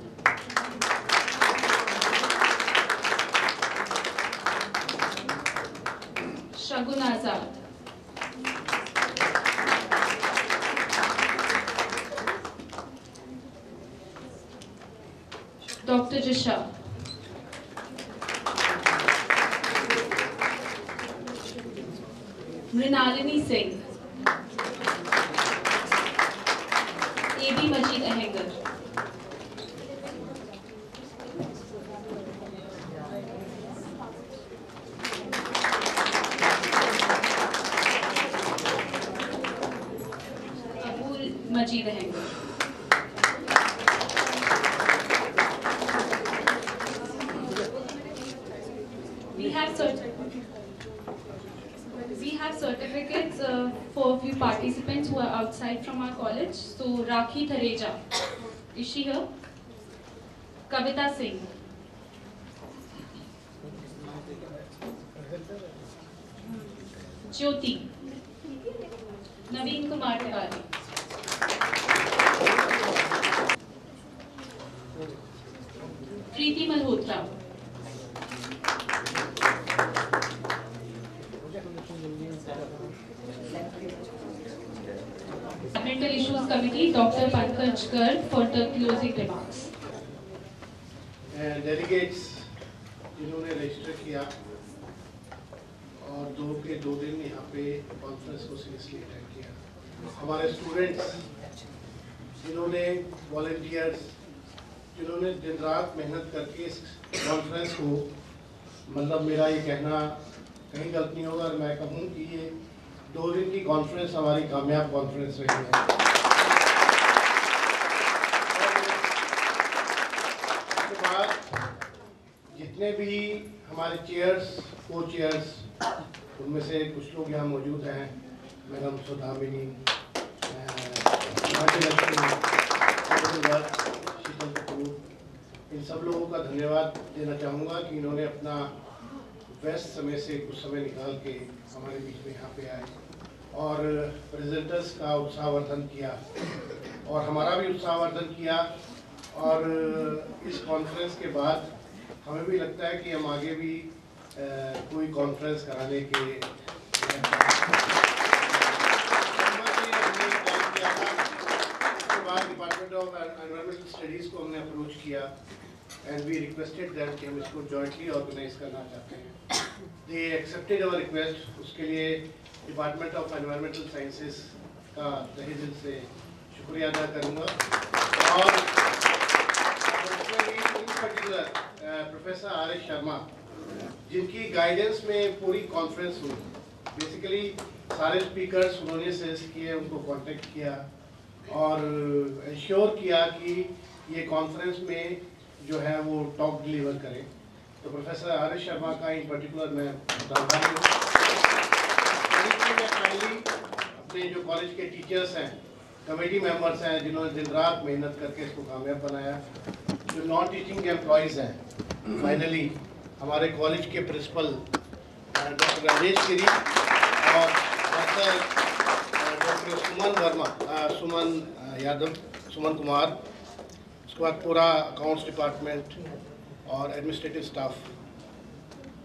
Is she here? Kavita Singh. हमारे students जिन्होंने volunteers जिन्होंने दिन रात मेहनत करके इस कॉन्फ्रेंस को मतलब मेरा ये कहना कहीं गलत नहीं होगा और मैं कहूँ कि ये दो दिन की कॉन्फ्रेंस हमारी कामयाब कॉन्फ्रेंस रही है। उसके बाद जितने भी हमारे चेयर्स को चेयर्स उनमें से कुछ लोग यहाँ मौजूद हैं, मैडम सुधामिनी शीतल कपूर इन सब लोगों का धन्यवाद देना चाहूँगा कि इन्होंने अपना व्यस्त समय से कुछ समय निकाल के हमारे बीच में यहाँ पे आए और प्रेजेंटर्स का उत्साहवर्धन किया और हमारा भी उत्साहवर्धन किया और इस कॉन्फ्रेंस के बाद हमें भी लगता है कि हम आगे भी कोई कॉन्फ्रेंस कराने के ऑफ़ एनवायरमेंटल स्टडीज़ को हमने अप्रोच किया एंड वी रिक्वेस्टेड दैट कि हम इसको जॉइंटली ऑर्गेनाइज करना चाहते हैं। दे एक्सेप्टेड अवर रिक्वेस्ट उसके लिए डिपार्टमेंट ऑफ़ एनवायरमेंटल साइंसेस का तहे दिल से शुक्रिया अदा करूँगा। और in particular professor R S Sharma जिनकी गाइडेंस में पूरी कॉन्फ्रेंस हुई। बेसिकली सारे स्पीकर्स उन्होंने सजेस्ट किए, उनको कांटेक्ट किया। और इंश्योर किया कि ये कॉन्फ्रेंस में जो है वो टॉक डिलीवर करें। तो प्रोफेसर आर एस शर्मा का इन पर्टिकुलर मैं बताऊँगा अपने जो कॉलेज के टीचर्स हैं कमेटी मेंबर्स हैं, जिन्होंने दिन रात मेहनत करके इसको कामयाब बनाया, जो नॉन टीचिंग एम्प्लॉयज़ हैं फाइनली हमारे कॉलेज के प्रिंसिपल डॉक्टर राजेश गिरी और डॉक्टर सुमन वर्मा सुमन यादव, सुमन कुमार, उसके बाद पूरा अकाउंट्स डिपार्टमेंट और एडमिनिस्ट्रेटिव स्टाफ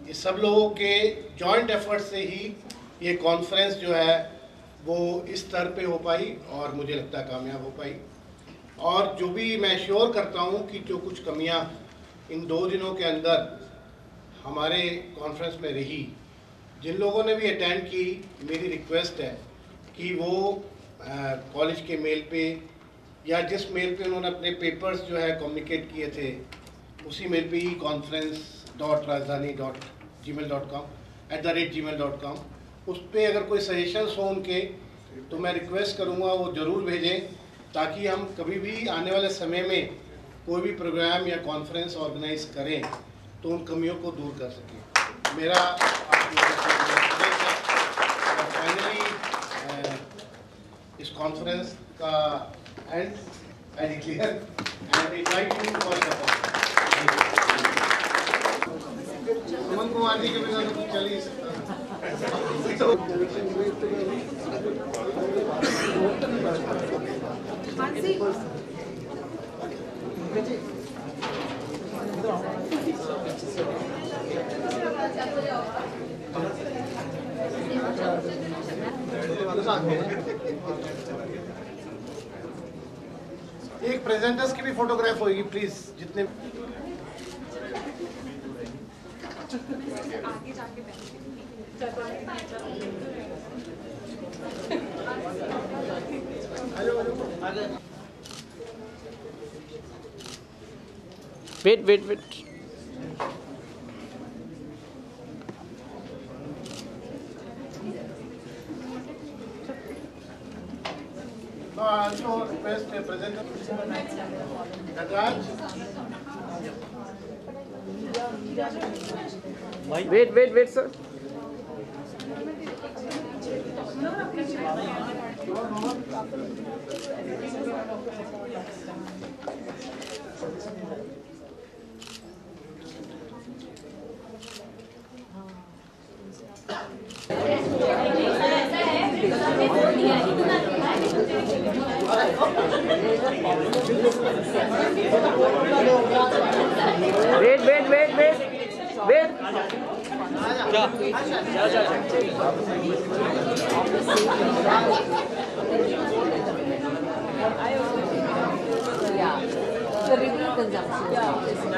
ये सब लोगों के जॉइंट एफर्ट से ही ये कॉन्फ्रेंस जो है, वो इस स्तर पे हो पाई और मुझे लगता है कामयाब हो पाई। और जो भी मैं श्योर करता हूँ कि जो कुछ कमियाँ इन दो दिनों के अंदर हमारे कॉन्फ्रेंस में रही, जिन लोगों ने भी अटेंड की, मेरी रिक्वेस्ट है कि वो कॉलेज के मेल पे या जिस मेल पे उन्होंने अपने पेपर्स जो है कम्युनिकेट किए थे, उसी मेल पे ही conference dot Rajdhani dot gmail dot com at the rate gmail dot com उस पर अगर कोई सजेशंस हो उनके तो मैं रिक्वेस्ट करूँगा वो ज़रूर भेजें, ताकि हम कभी भी आने वाले समय में कोई भी प्रोग्राम या कॉन्फ्रेंस ऑर्गेनाइज करें तो उन कमियों को दूर कर सकें। मेरा कॉन्फ्रेंस का and I declare and I like you for the के बिना तो सकता। प्रेजेंटर्स की भी फोटोग्राफ होगी प्लीज़ जितने wait wait wait I also request a presenter. Nataraj? Wait, wait, wait, wait. Wait. Ja. Ja, ja, ja. Yeah, the river consumption.